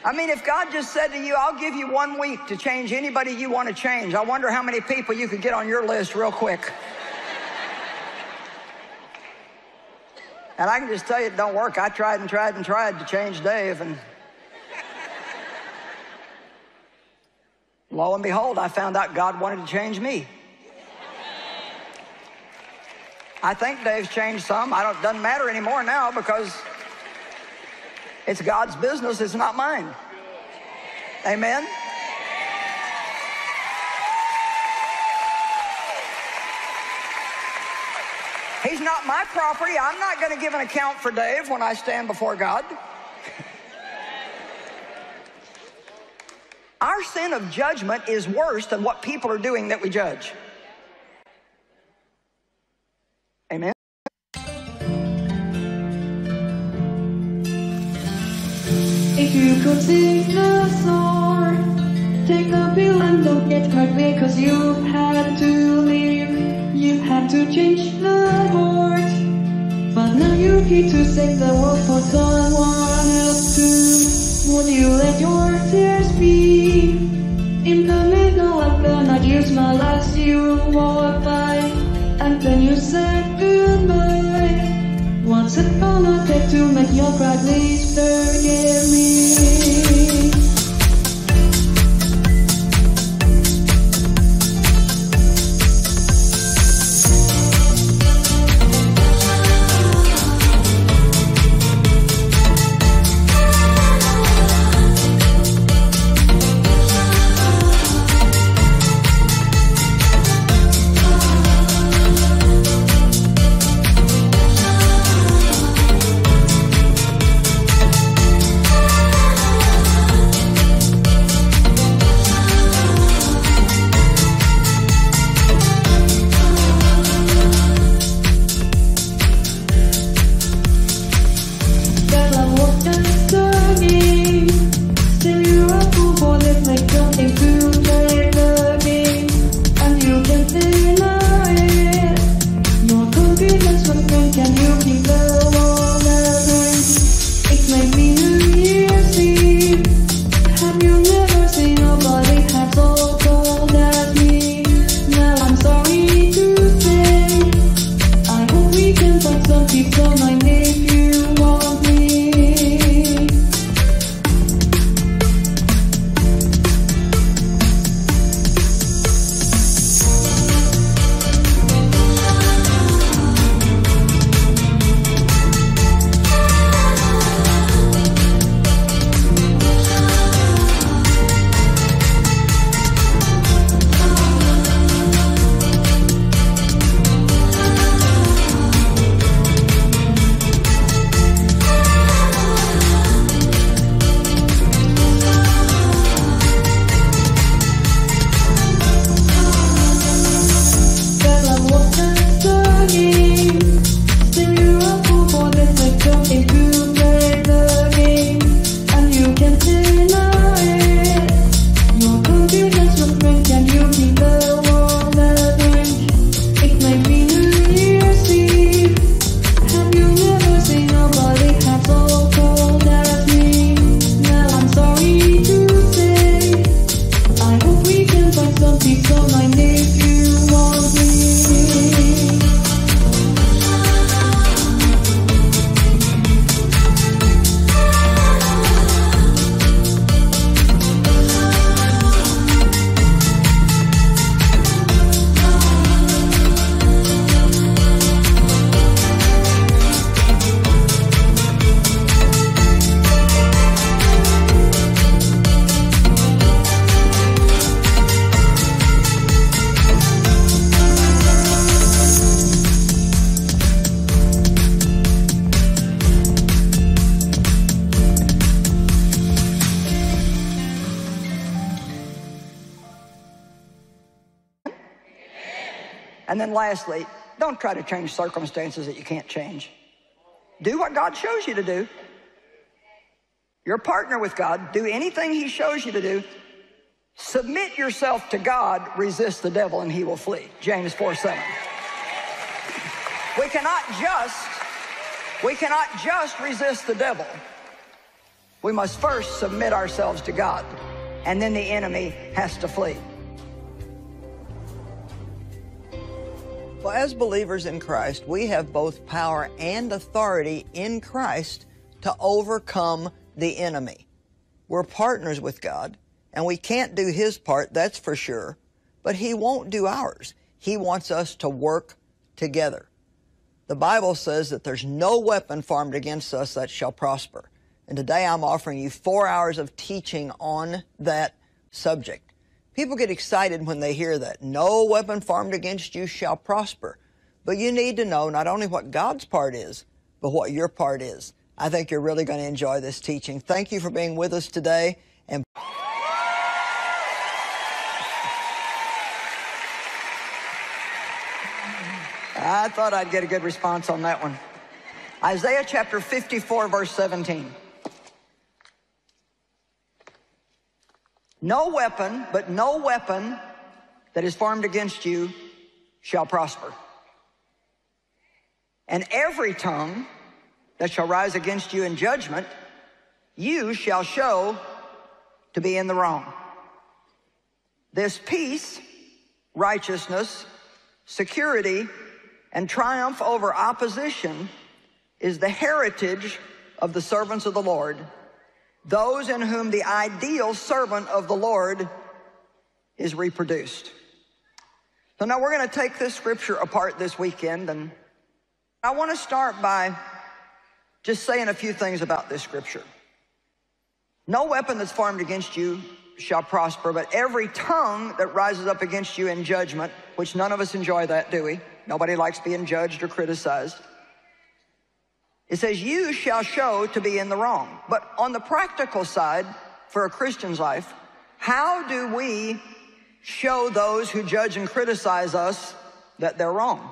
I mean, if God just said to you, I'll give you one week to change anybody you want to change, I wonder how many people you could get on your list real quick. and I can just tell you it don't work. I tried and tried and tried to change Dave, and lo and behold, I found out God wanted to change me. I think Dave's changed some. I don't doesn't matter anymore now because it's God's business, it's not mine. Amen? He's not my property. I'm not going to give an account for Dave when I stand before God. Our sin of judgment is worse than what people are doing that we judge. Take pill and don't get hurt because you've had to leave. You've had to change the heart. But now you're here to save the world for someone else too. Would you let your tears be in the middle of the night? Use my last you walk by, and then you said goodbye. Once upon a day to make your cry, please forgive me. Lastly, don't try to change circumstances that you can't change. Do what God shows you to do. You're a partner with God. Do anything He shows you to do. Submit yourself to God, resist the devil, and he will flee. James 4 7. We cannot just, we cannot just resist the devil. We must first submit ourselves to God, and then the enemy has to flee. As believers in Christ, we have both power and authority in Christ to overcome the enemy. We're partners with God. And we can't do his part, that's for sure, but he won't do ours. He wants us to work together. The Bible says that there's no weapon formed against us that shall prosper. And today I'm offering you four hours of teaching on that subject. People get excited when they hear that. No weapon formed against you shall prosper. But you need to know not only what God's part is, but what your part is. I think you're really going to enjoy this teaching. Thank you for being with us today. And I thought I'd get a good response on that one. Isaiah chapter 54, verse 17. No weapon, but no weapon that is formed against you shall prosper. And every tongue that shall rise against you in judgment, you shall show to be in the wrong. This peace, righteousness, security, and triumph over opposition is the heritage of the servants of the Lord, those in whom the ideal servant of the Lord is reproduced. So now we're going to take this scripture apart this weekend, and I want to start by just saying a few things about this scripture. No weapon that's formed against you shall prosper, but every tongue that rises up against you in judgment, which none of us enjoy that, do we? Nobody likes being judged or criticized. It says, you shall show to be in the wrong. But on the practical side, for a Christian's life, how do we show those who judge and criticize us that they're wrong?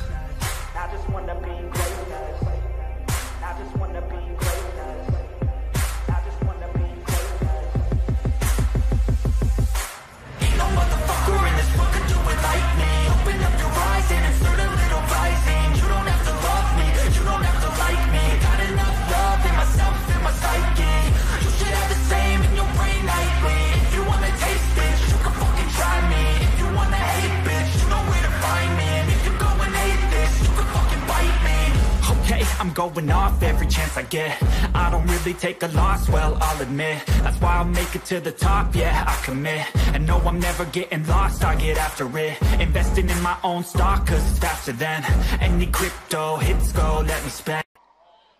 I get I don't really take a loss, well, I'll admit That's why I'll make it to the top, yeah, I commit And no, I'm never getting lost, I get after it Investing in my own stock, cause it's faster than Any crypto hits go, let me spend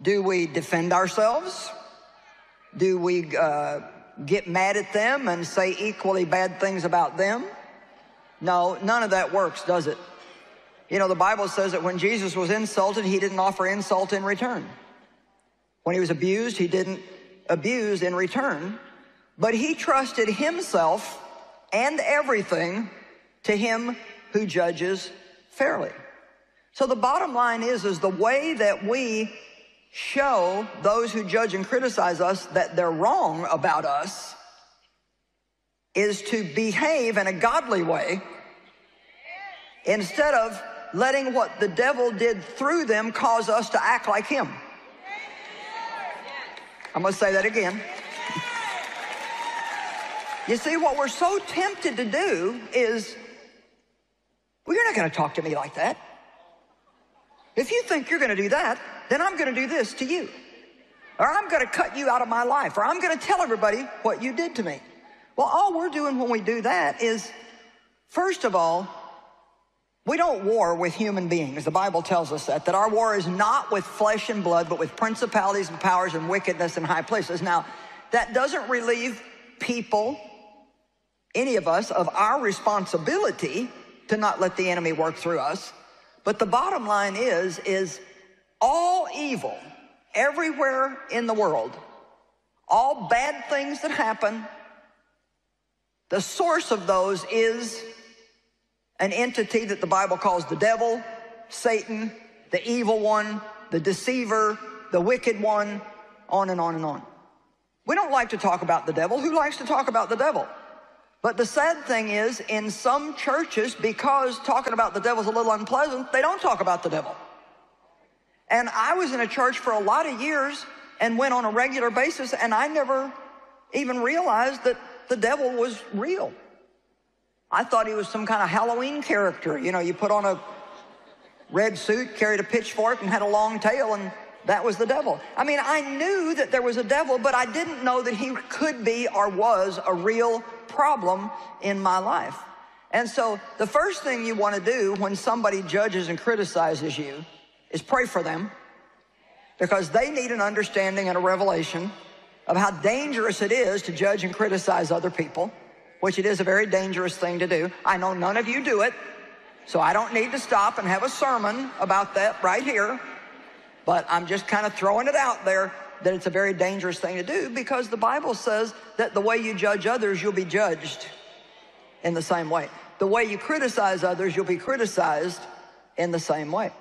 Do we defend ourselves? Do we uh, get mad at them and say equally bad things about them? No, none of that works, does it? You know, the Bible says that when Jesus was insulted, he didn't offer insult in return. When he was abused, he didn't abuse in return, but he trusted himself and everything to him who judges fairly. So the bottom line is, is the way that we show those who judge and criticize us that they're wrong about us is to behave in a godly way instead of letting what the devil did through them cause us to act like him. I'm going to say that again. You see, what we're so tempted to do is, well, you're not going to talk to me like that. If you think you're going to do that, then I'm going to do this to you. Or I'm going to cut you out of my life. Or I'm going to tell everybody what you did to me. Well, all we're doing when we do that is, first of all, we don't war with human beings. The Bible tells us that, that our war is not with flesh and blood, but with principalities and powers and wickedness in high places. Now, that doesn't relieve people, any of us, of our responsibility to not let the enemy work through us. But the bottom line is, is all evil everywhere in the world, all bad things that happen, the source of those is an entity that the Bible calls the devil, Satan, the evil one, the deceiver, the wicked one, on and on and on. We don't like to talk about the devil. Who likes to talk about the devil? But the sad thing is, in some churches, because talking about the devil is a little unpleasant, they don't talk about the devil. And I was in a church for a lot of years and went on a regular basis, and I never even realized that the devil was real. I thought he was some kind of Halloween character. You know, you put on a red suit, carried a pitchfork, and had a long tail, and that was the devil. I mean, I knew that there was a devil, but I didn't know that he could be or was a real problem in my life. And so the first thing you want to do when somebody judges and criticizes you is pray for them because they need an understanding and a revelation of how dangerous it is to judge and criticize other people, which it is a very dangerous thing to do. I know none of you do it, so I don't need to stop and have a sermon about that right here. But I'm just kind of throwing it out there that it's a very dangerous thing to do because the Bible says that the way you judge others, you'll be judged in the same way. The way you criticize others, you'll be criticized in the same way.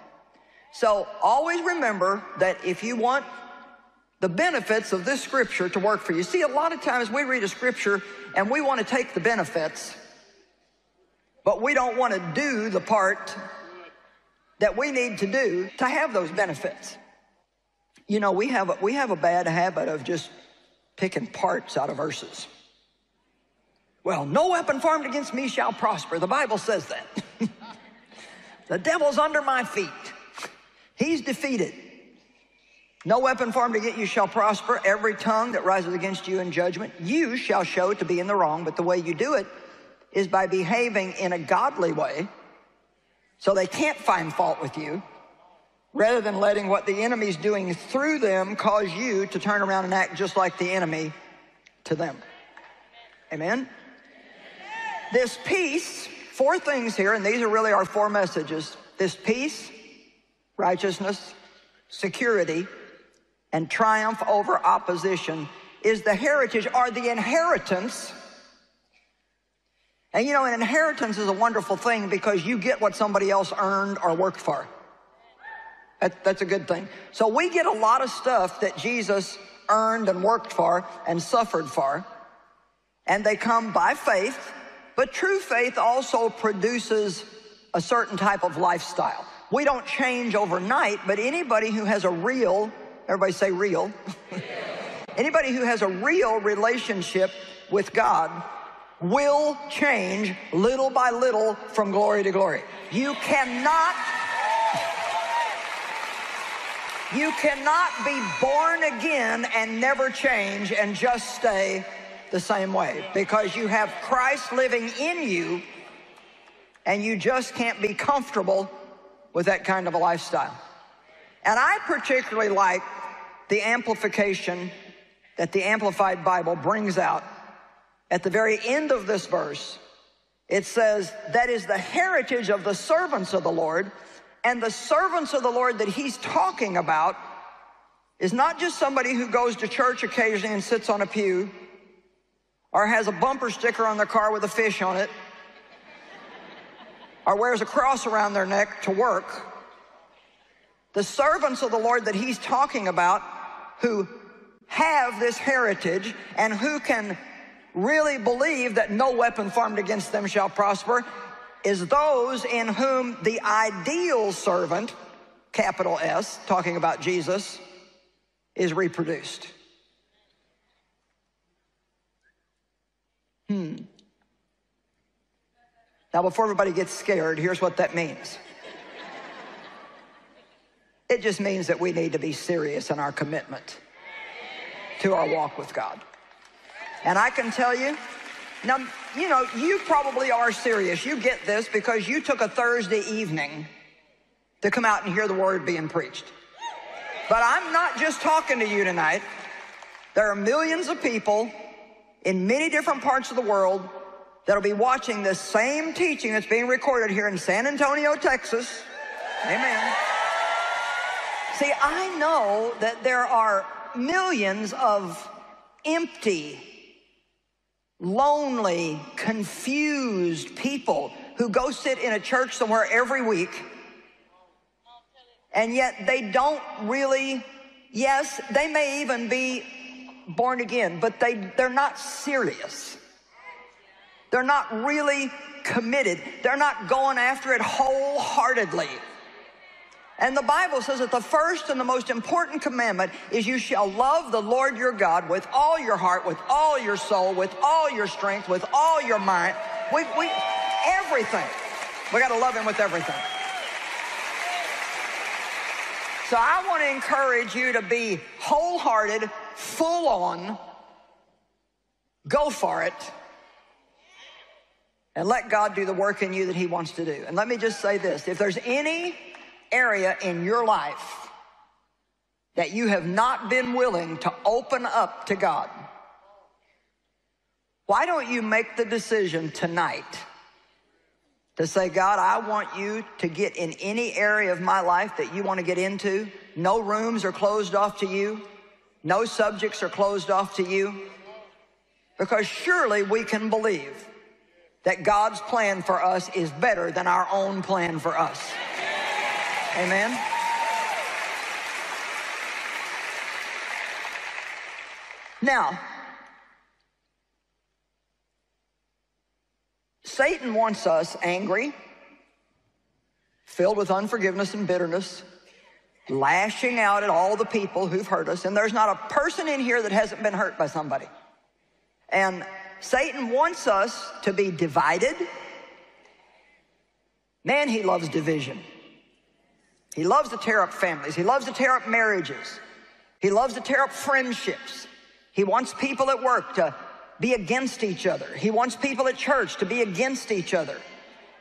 So always remember that if you want the benefits of this scripture to work for you. See, a lot of times we read a scripture and we want to take the benefits, but we don't want to do the part that we need to do to have those benefits. You know, we have a, we have a bad habit of just picking parts out of verses. Well, no weapon formed against me shall prosper. The Bible says that. *laughs* the devil's under my feet. He's defeated. No weapon formed against you shall prosper. Every tongue that rises against you in judgment, you shall show to be in the wrong. But the way you do it is by behaving in a godly way so they can't find fault with you rather than letting what the enemy's doing through them cause you to turn around and act just like the enemy to them. Amen? This peace, four things here, and these are really our four messages. This peace, righteousness, security, and triumph over opposition is the heritage or the inheritance. And you know, an inheritance is a wonderful thing because you get what somebody else earned or worked for. That, that's a good thing. So we get a lot of stuff that Jesus earned and worked for and suffered for. And they come by faith, but true faith also produces a certain type of lifestyle. We don't change overnight, but anybody who has a real, everybody say real, anybody who has a real relationship with God will change little by little from glory to glory. You cannot you cannot be born again and never change and just stay the same way because you have Christ living in you and you just can't be comfortable with that kind of a lifestyle. And I particularly like the amplification that the Amplified Bible brings out at the very end of this verse. It says, that is the heritage of the servants of the Lord and the servants of the Lord that he's talking about is not just somebody who goes to church occasionally and sits on a pew or has a bumper sticker on their car with a fish on it or wears a cross around their neck to work. The servants of the Lord that he's talking about who have this heritage and who can really believe that no weapon formed against them shall prosper is those in whom the ideal servant, capital S, talking about Jesus, is reproduced. Hmm. Now, before everybody gets scared, here's what that means. It just means that we need to be serious in our commitment to our walk with God. And I can tell you, now, you know, you probably are serious. You get this because you took a Thursday evening to come out and hear the word being preached. But I'm not just talking to you tonight. There are millions of people in many different parts of the world that'll be watching this same teaching that's being recorded here in San Antonio, Texas. Amen. See, I know that there are millions of empty lonely, confused people who go sit in a church somewhere every week and yet they don't really, yes, they may even be born again, but they, they're not serious. They're not really committed. They're not going after it wholeheartedly. And the Bible says that the first and the most important commandment is you shall love the Lord your God with all your heart, with all your soul, with all your strength, with all your mind. We, everything. We got to love him with everything. So I want to encourage you to be wholehearted, full on, go for it, and let God do the work in you that he wants to do. And let me just say this, if there's any area in your life that you have not been willing to open up to God, why don't you make the decision tonight to say, God, I want you to get in any area of my life that you want to get into. No rooms are closed off to you. No subjects are closed off to you. Because surely we can believe that God's plan for us is better than our own plan for us. Amen. Now, Satan wants us angry, filled with unforgiveness and bitterness, lashing out at all the people who've hurt us. And there's not a person in here that hasn't been hurt by somebody. And Satan wants us to be divided. Man, he loves division. He loves to tear up families. He loves to tear up marriages. He loves to tear up friendships. He wants people at work to be against each other. He wants people at church to be against each other.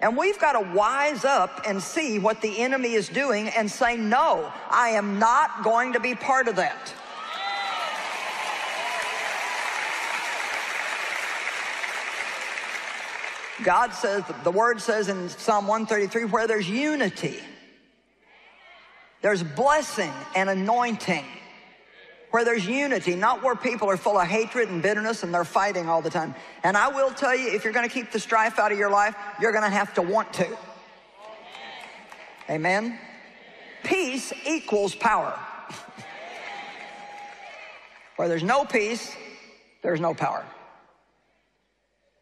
And we've got to wise up and see what the enemy is doing and say, no, I am not going to be part of that. God says, the word says in Psalm 133, where there's unity, there's blessing and anointing. Where there's unity, not where people are full of hatred and bitterness and they're fighting all the time. And I will tell you, if you're going to keep the strife out of your life, you're going to have to want to. Amen? Peace equals power. *laughs* where there's no peace, there's no power.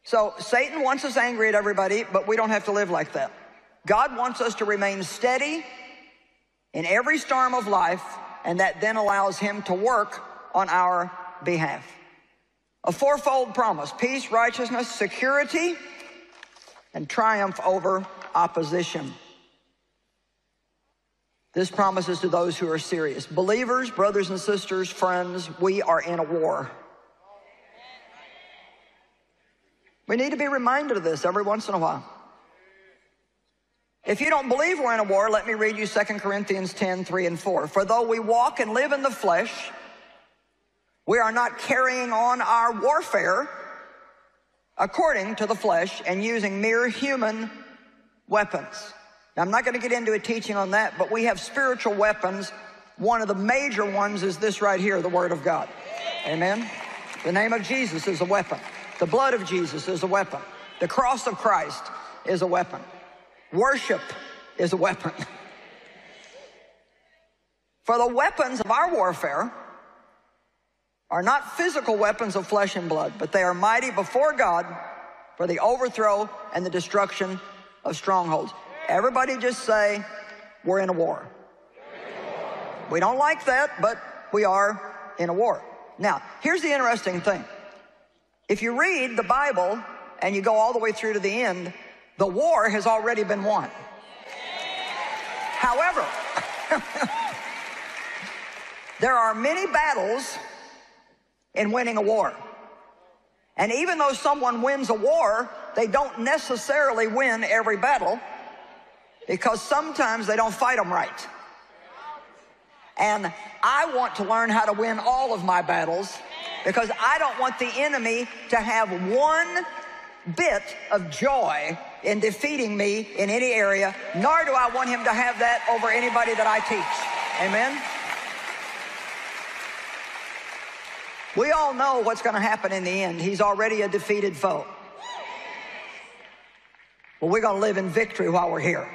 So Satan wants us angry at everybody, but we don't have to live like that. God wants us to remain steady in every storm of life, and that then allows him to work on our behalf. A fourfold promise, peace, righteousness, security, and triumph over opposition. This promises to those who are serious. Believers, brothers and sisters, friends, we are in a war. We need to be reminded of this every once in a while. If you don't believe we're in a war, let me read you 2 Corinthians 10, 3 and 4. For though we walk and live in the flesh, we are not carrying on our warfare according to the flesh and using mere human weapons. Now, I'm not going to get into a teaching on that, but we have spiritual weapons. One of the major ones is this right here, the Word of God. Amen? The name of Jesus is a weapon. The blood of Jesus is a weapon. The cross of Christ is a weapon. Worship is a weapon. For the weapons of our warfare are not physical weapons of flesh and blood, but they are mighty before God for the overthrow and the destruction of strongholds. Everybody just say, we're in a war. We don't like that, but we are in a war. Now, here's the interesting thing. If you read the Bible and you go all the way through to the end, the war has already been won. However, *laughs* there are many battles in winning a war. And even though someone wins a war, they don't necessarily win every battle because sometimes they don't fight them right. And I want to learn how to win all of my battles because I don't want the enemy to have one bit of joy in defeating me in any area, nor do I want him to have that over anybody that I teach. Amen? We all know what's going to happen in the end. He's already a defeated foe. But we're going to live in victory while we're here.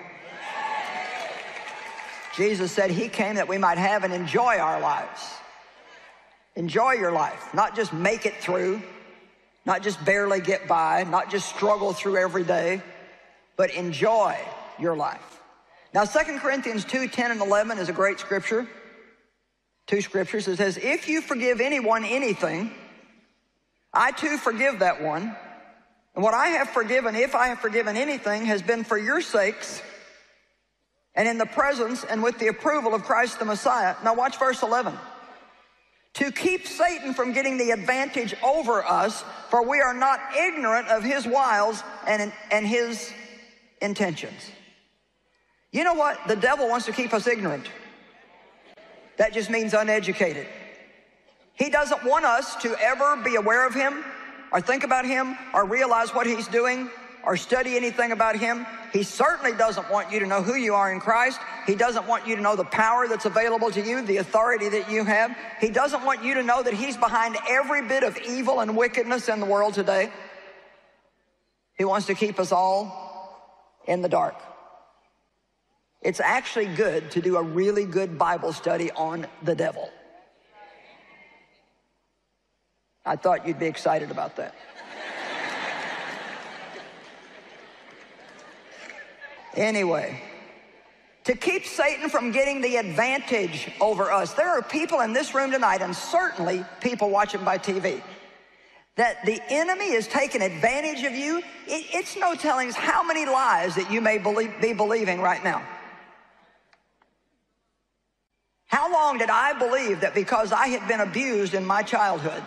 Jesus said he came that we might have and enjoy our lives. Enjoy your life, not just make it through, not just barely get by, not just struggle through every day, but enjoy your life. Now, 2 Corinthians 2 10 and 11 is a great scripture. Two scriptures. It says, If you forgive anyone anything, I too forgive that one. And what I have forgiven, if I have forgiven anything, has been for your sakes and in the presence and with the approval of Christ the Messiah. Now, watch verse 11 to keep Satan from getting the advantage over us, for we are not ignorant of his wiles and, and his intentions. You know what? The devil wants to keep us ignorant. That just means uneducated. He doesn't want us to ever be aware of him or think about him or realize what he's doing or study anything about him. He certainly doesn't want you to know who you are in Christ. He doesn't want you to know the power that's available to you, the authority that you have. He doesn't want you to know that he's behind every bit of evil and wickedness in the world today. He wants to keep us all in the dark. It's actually good to do a really good Bible study on the devil. I thought you'd be excited about that. Anyway, to keep Satan from getting the advantage over us, there are people in this room tonight, and certainly people watching by TV, that the enemy is taking advantage of you. It, it's no telling how many lies that you may believe, be believing right now. How long did I believe that because I had been abused in my childhood,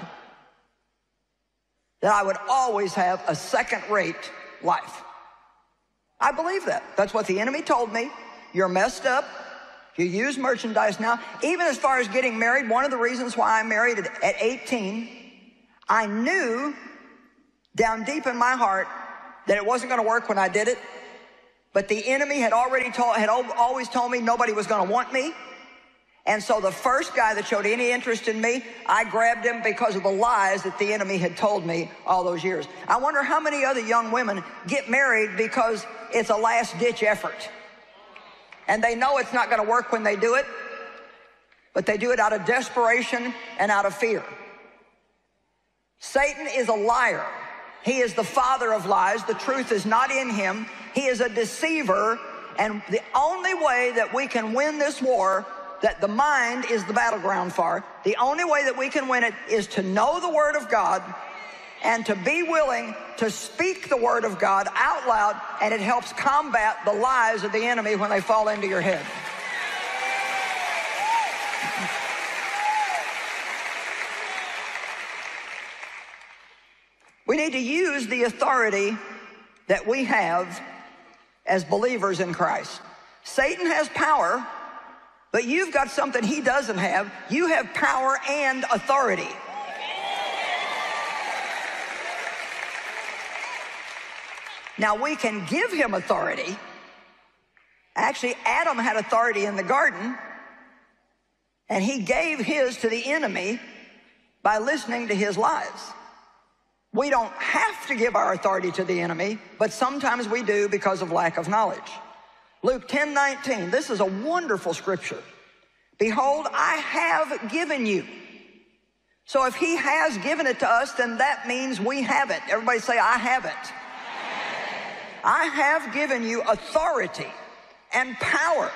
that I would always have a second rate life? I believe that. That's what the enemy told me. You're messed up. You use merchandise now. Even as far as getting married, one of the reasons why I married at 18, I knew down deep in my heart that it wasn't going to work when I did it. But the enemy had already told, had always told me nobody was going to want me. And so the first guy that showed any interest in me, I grabbed him because of the lies that the enemy had told me all those years. I wonder how many other young women get married because it's a last ditch effort. And they know it's not going to work when they do it, but they do it out of desperation and out of fear. Satan is a liar. He is the father of lies. The truth is not in him. He is a deceiver. And the only way that we can win this war that the mind is the battleground for, the only way that we can win it is to know the Word of God and to be willing to speak the Word of God out loud, and it helps combat the lies of the enemy when they fall into your head. We need to use the authority that we have as believers in Christ. Satan has power, but you've got something he doesn't have. You have power and authority. Now we can give him authority. Actually, Adam had authority in the garden, and he gave his to the enemy by listening to his lies. We don't have to give our authority to the enemy, but sometimes we do because of lack of knowledge. Luke 10 19, this is a wonderful scripture. Behold, I have given you. So if he has given it to us, then that means we have it. Everybody say, I have it. I have given you authority and power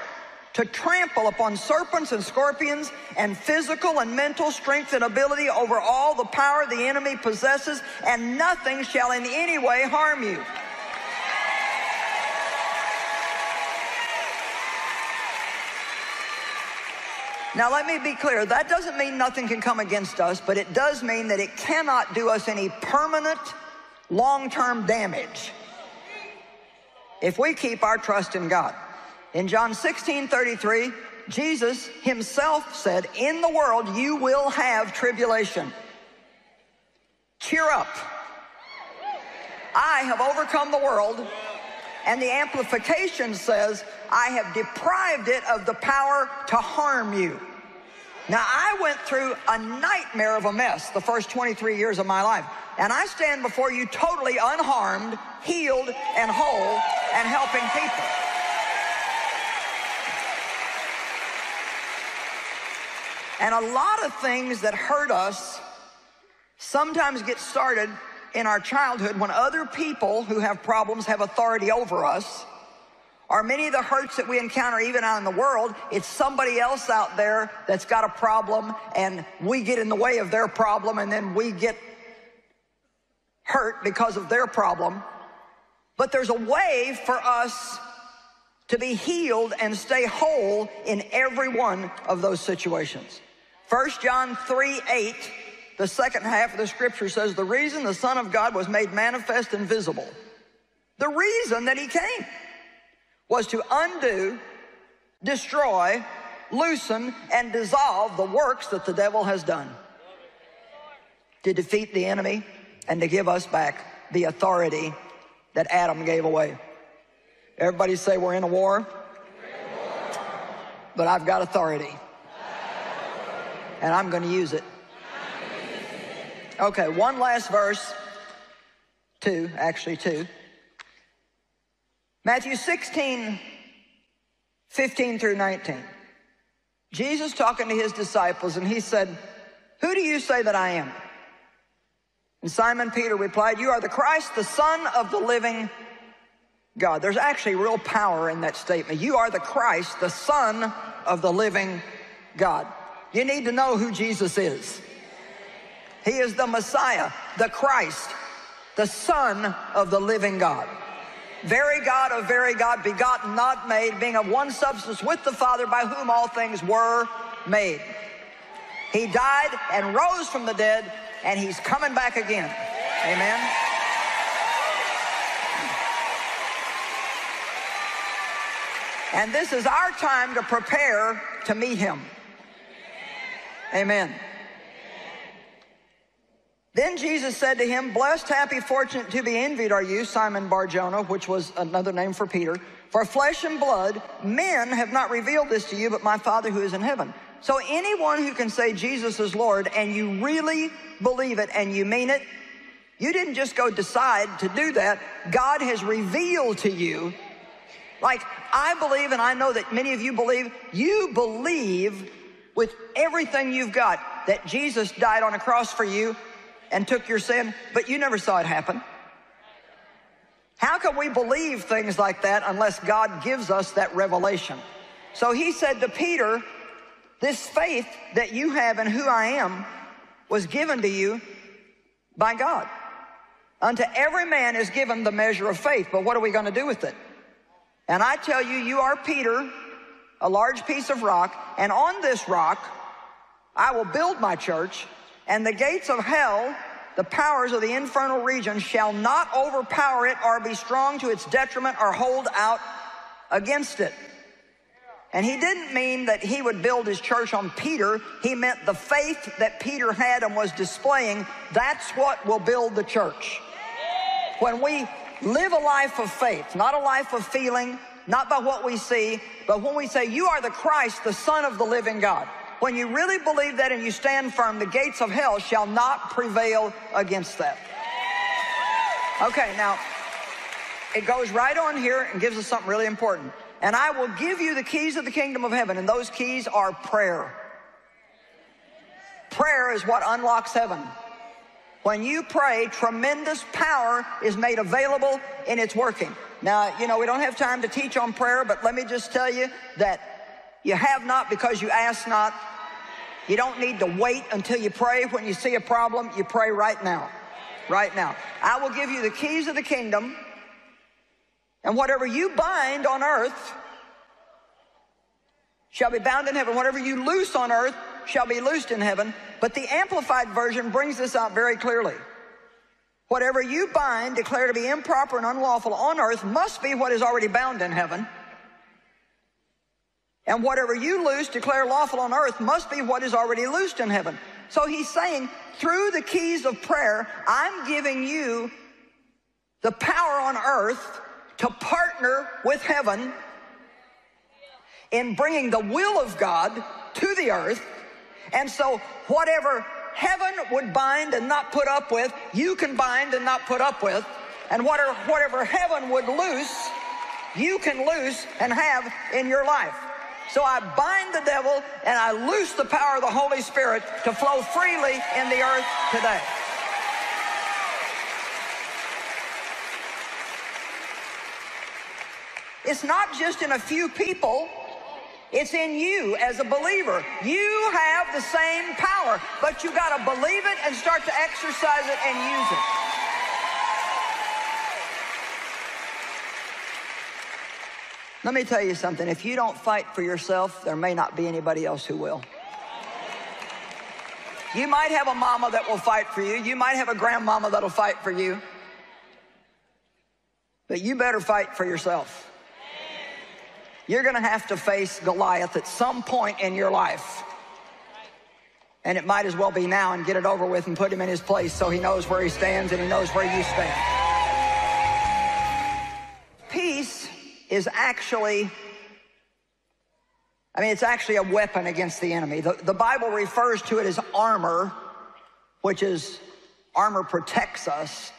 to trample upon serpents and scorpions and physical and mental strength and ability over all the power the enemy possesses, and nothing shall in any way harm you. Now, let me be clear. That doesn't mean nothing can come against us, but it does mean that it cannot do us any permanent, long term damage if we keep our trust in God. In John 16 33, Jesus himself said, In the world you will have tribulation. Cheer up. I have overcome the world. And the amplification says, I have deprived it of the power to harm you. Now, I went through a nightmare of a mess the first 23 years of my life. And I stand before you totally unharmed, healed, and whole, and helping people. And a lot of things that hurt us sometimes get started in our childhood when other people who have problems have authority over us. Or many of the hurts that we encounter even out in the world, it's somebody else out there that's got a problem and we get in the way of their problem and then we get hurt because of their problem. But there's a way for us to be healed and stay whole in every one of those situations. 1 John 3 8, the second half of the scripture says, The reason the Son of God was made manifest and visible, the reason that he came was to undo, destroy, loosen, and dissolve the works that the devil has done to defeat the enemy and to give us back the authority that Adam gave away. Everybody say we're in a war, but I've got authority and I'm going to use it. Okay, one last verse. Two, actually, two. Matthew 16, 15 through 19. Jesus talking to his disciples, and he said, Who do you say that I am? And Simon Peter replied, You are the Christ, the Son of the living God. There's actually real power in that statement. You are the Christ, the Son of the living God. You need to know who Jesus is. He is the Messiah, the Christ, the Son of the living God. Very God of very God, begotten, not made, being of one substance with the Father, by whom all things were made. He died and rose from the dead, and he's coming back again. Amen. And this is our time to prepare to meet him. Amen. Then Jesus said to him, Blessed, happy, fortunate to be envied are you, Simon Barjona, which was another name for Peter. For flesh and blood, men have not revealed this to you, but my Father who is in heaven. So anyone who can say Jesus is Lord and you really believe it and you mean it, you didn't just go decide to do that. God has revealed to you. Like I believe, and I know that many of you believe, you believe with everything you've got that Jesus died on a cross for you and took your sin, but you never saw it happen. How can we believe things like that unless God gives us that revelation? So he said to Peter, this faith that you have in who I am was given to you by God. Unto every man is given the measure of faith, but what are we going to do with it? And I tell you, you are Peter, a large piece of rock, and on this rock I will build my church, and the gates of hell the powers of the infernal region shall not overpower it or be strong to its detriment or hold out against it. And he didn't mean that he would build his church on Peter. He meant the faith that Peter had and was displaying. That's what will build the church. When we live a life of faith, not a life of feeling, not by what we see, but when we say, You are the Christ, the Son of the living God. When you really believe that and you stand firm, the gates of hell shall not prevail against that. Okay, now, it goes right on here and gives us something really important. And I will give you the keys of the kingdom of heaven, and those keys are prayer. Prayer is what unlocks heaven. When you pray, tremendous power is made available in its working. Now, you know, we don't have time to teach on prayer, but let me just tell you that you have not because you ask not. You don't need to wait until you pray. When you see a problem, you pray right now. Right now. I will give you the keys of the kingdom, and whatever you bind on earth shall be bound in heaven. Whatever you loose on earth shall be loosed in heaven. But the Amplified Version brings this out very clearly. Whatever you bind, declare to be improper and unlawful on earth, must be what is already bound in heaven. And whatever you loose, declare lawful on earth, must be what is already loosed in heaven. So he's saying, through the keys of prayer, I'm giving you the power on earth to partner with heaven in bringing the will of God to the earth. And so whatever heaven would bind and not put up with, you can bind and not put up with. And whatever, whatever heaven would loose, you can loose and have in your life. So I bind the devil and I loose the power of the Holy Spirit to flow freely in the earth today. It's not just in a few people. It's in you as a believer. You have the same power, but you got to believe it and start to exercise it and use it. Let me tell you something. If you don't fight for yourself, there may not be anybody else who will. You might have a mama that will fight for you. You might have a grandmama that'll fight for you. But you better fight for yourself. You're going to have to face Goliath at some point in your life. And it might as well be now and get it over with and put him in his place so he knows where he stands and he knows where you stand. Is actually, I mean, it's actually a weapon against the enemy. The, the Bible refers to it as armor, which is armor protects us.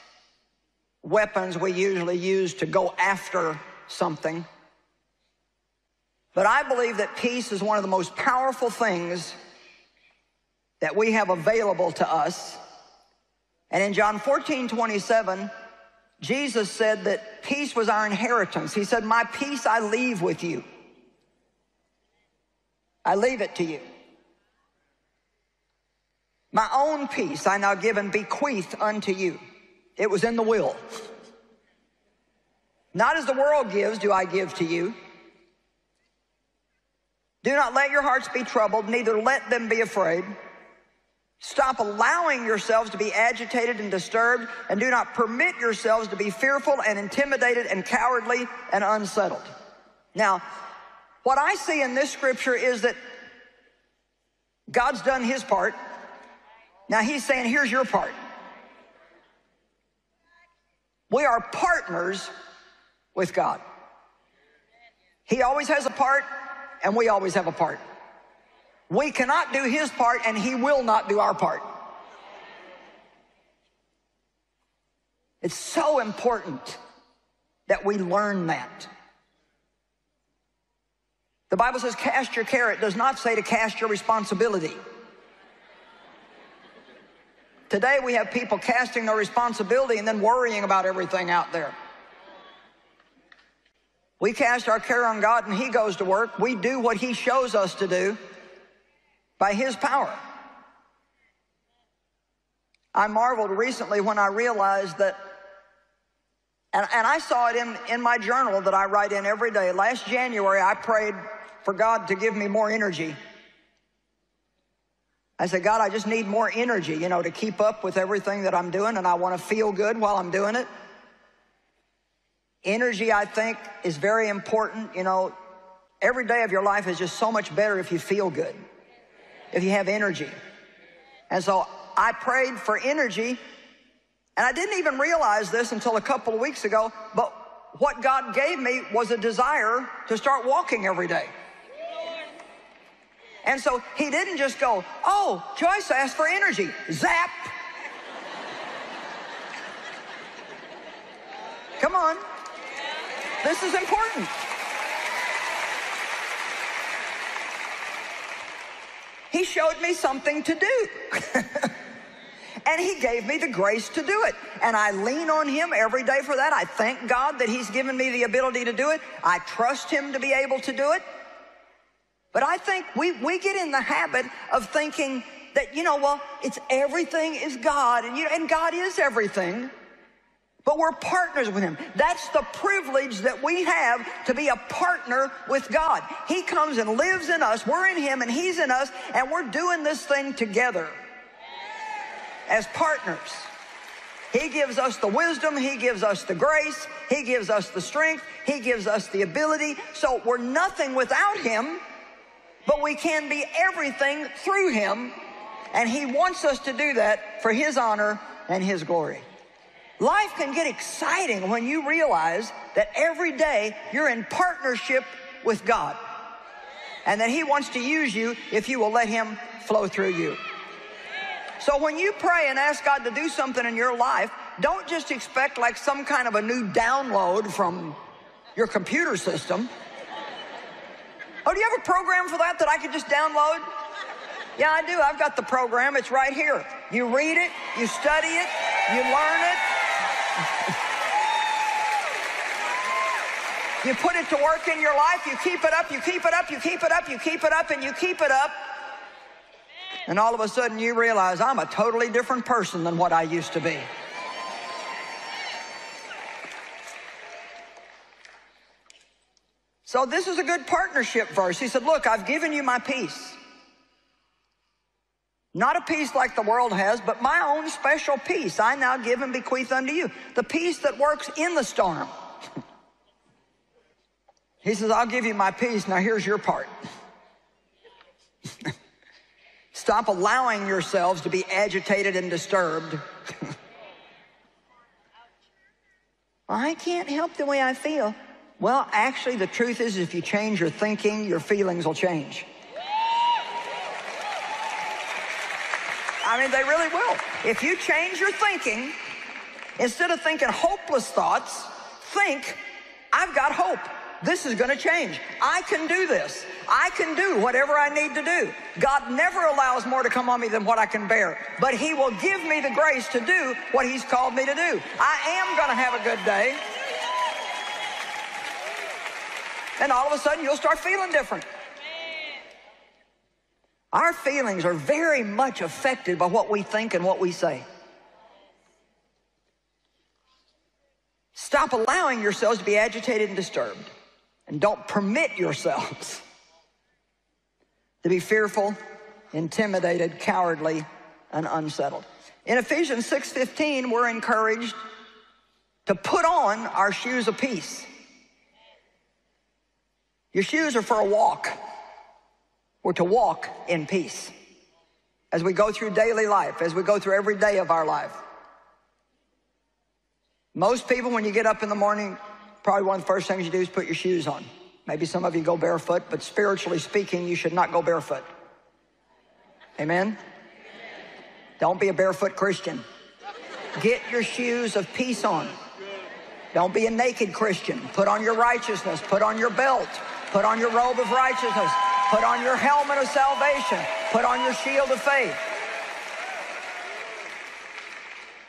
Weapons we usually use to go after something. But I believe that peace is one of the most powerful things that we have available to us. And in John 14, 27, Jesus said that peace was our inheritance. He said, My peace I leave with you. I leave it to you. My own peace I now give and bequeath unto you. It was in the will. Not as the world gives, do I give to you. Do not let your hearts be troubled, neither let them be afraid. Stop allowing yourselves to be agitated and disturbed, and do not permit yourselves to be fearful and intimidated and cowardly and unsettled. Now, what I see in this scripture is that God's done his part. Now he's saying, here's your part. We are partners with God. He always has a part, and we always have a part. We cannot do his part, and he will not do our part. It's so important that we learn that. The Bible says, cast your care. It does not say to cast your responsibility. Today we have people casting their responsibility and then worrying about everything out there. We cast our care on God and He goes to work. We do what He shows us to do by His power. I marveled recently when I realized that, and, and I saw it in, in my journal that I write in every day. Last January, I prayed for God to give me more energy. I said, God, I just need more energy, you know, to keep up with everything that I'm doing, and I want to feel good while I'm doing it. Energy, I think, is very important. You know, every day of your life is just so much better if you feel good, if you have energy. And so I prayed for energy, and I didn't even realize this until a couple of weeks ago, but what God gave me was a desire to start walking every day. And so he didn't just go, oh, Joyce asked for energy. Zap. Come on. This is important. He showed me something to do. *laughs* and he gave me the grace to do it. And I lean on him every day for that. I thank God that he's given me the ability to do it. I trust him to be able to do it. But I think we, we get in the habit of thinking that, you know, well, it's everything is God and, you, know, and God is everything but we're partners with him. That's the privilege that we have to be a partner with God. He comes and lives in us. We're in him and he's in us and we're doing this thing together as partners. He gives us the wisdom. He gives us the grace. He gives us the strength. He gives us the ability. So we're nothing without him, but we can be everything through him. And he wants us to do that for his honor and his glory. Life can get exciting when you realize that every day you're in partnership with God and that He wants to use you if you will let Him flow through you. So when you pray and ask God to do something in your life, don't just expect like some kind of a new download from your computer system. Oh, do you have a program for that that I could just download? Yeah, I do. I've got the program. It's right here. You read it, you study it, you learn it, *laughs* you put it to work in your life, you keep it up, you keep it up, you keep it up, you keep it up, and you keep it up. And all of a sudden you realize I'm a totally different person than what I used to be. So this is a good partnership verse. He said, look, I've given you my peace. Not a peace like the world has, but my own special peace I now give and bequeath unto you. The peace that works in the storm. *laughs* he says, I'll give you my peace. Now here's your part. *laughs* Stop allowing yourselves to be agitated and disturbed. *laughs* I can't help the way I feel. Well, actually, the truth is if you change your thinking, your feelings will change. I mean, they really will. If you change your thinking, instead of thinking hopeless thoughts, think, I've got hope. This is going to change. I can do this. I can do whatever I need to do. God never allows more to come on me than what I can bear, but He will give me the grace to do what He's called me to do. I am going to have a good day. And all of a sudden, you'll start feeling different. Our feelings are very much affected by what we think and what we say. Stop allowing yourselves to be agitated and disturbed. And don't permit yourselves *laughs* to be fearful, intimidated, cowardly, and unsettled. In Ephesians 6:15, we're encouraged to put on our shoes of peace. Your shoes are for a walk. We're to walk in peace as we go through daily life, as we go through every day of our life. Most people, when you get up in the morning, probably one of the first things you do is put your shoes on. Maybe some of you go barefoot, but spiritually speaking, you should not go barefoot. Amen? Don't be a barefoot Christian. Get your shoes of peace on. Don't be a naked Christian. Put on your righteousness. Put on your belt. Put on your robe of righteousness. Put on your helmet of salvation. Put on your shield of faith.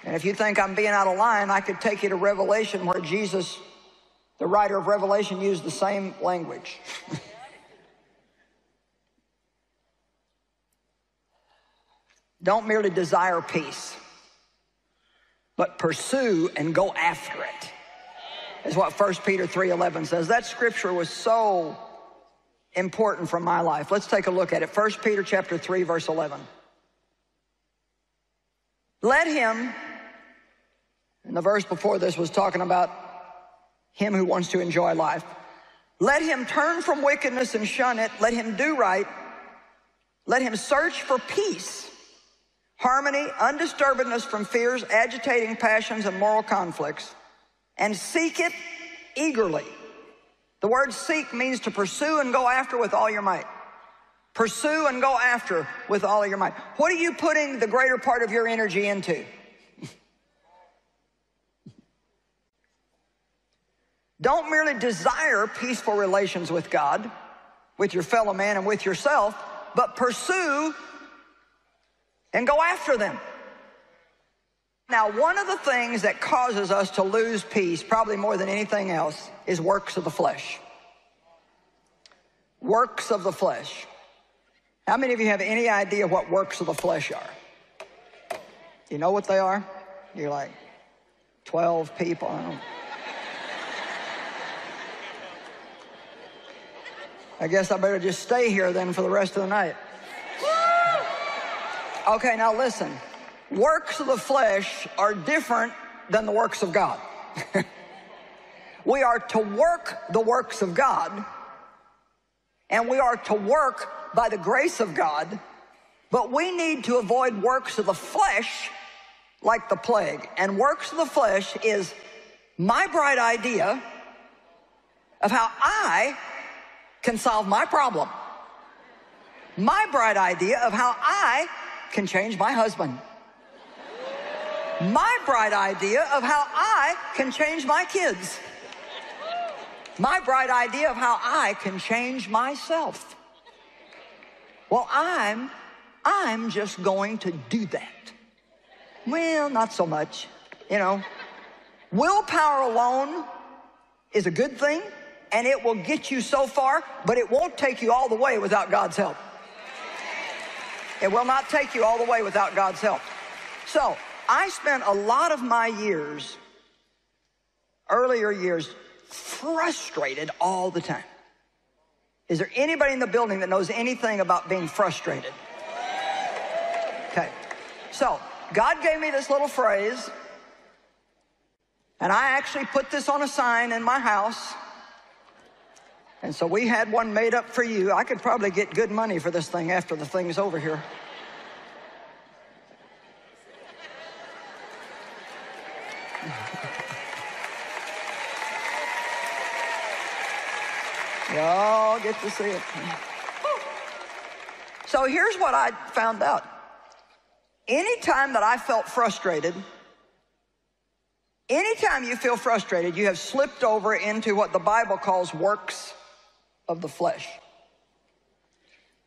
And if you think I'm being out of line, I could take you to Revelation where Jesus, the writer of Revelation, used the same language. *laughs* Don't merely desire peace, but pursue and go after it. Is what 1 Peter 3:11 says. That scripture was so important from my life. Let's take a look at it. 1 Peter chapter 3 verse 11. Let him and the verse before this was talking about him who wants to enjoy life. Let him turn from wickedness and shun it. Let him do right. Let him search for peace, harmony, undisturbedness from fears, agitating passions, and moral conflicts, and seek it eagerly. The word seek means to pursue and go after with all your might. Pursue and go after with all of your might. What are you putting the greater part of your energy into? *laughs* Don't merely desire peaceful relations with God, with your fellow man, and with yourself, but pursue and go after them. Now, one of the things that causes us to lose peace, probably more than anything else, is works of the flesh. Works of the flesh. How many of you have any idea what works of the flesh are? You know what they are? You're like 12 people. I guess I better just stay here then for the rest of the night. Okay, now listen. Works of the flesh are different than the works of God. *laughs* we are to work the works of God, and we are to work by the grace of God, but we need to avoid works of the flesh like the plague. And works of the flesh is my bright idea of how I can solve my problem. My bright idea of how I can change my husband. My bright idea of how I can change my kids. My bright idea of how I can change myself. Well, I'm, I'm just going to do that. Well, not so much. You know, willpower alone is a good thing and it will get you so far, but it won't take you all the way without God's help. It will not take you all the way without God's help. So I spent a lot of my years, earlier years, frustrated all the time. Is there anybody in the building that knows anything about being frustrated? Okay. So God gave me this little phrase, and I actually put this on a sign in my house. And so we had one made up for you. I could probably get good money for this thing after the thing's over here. Y'all get to see it. So here's what I found out. Anytime that I felt frustrated, anytime you feel frustrated, you have slipped over into what the Bible calls works of the flesh.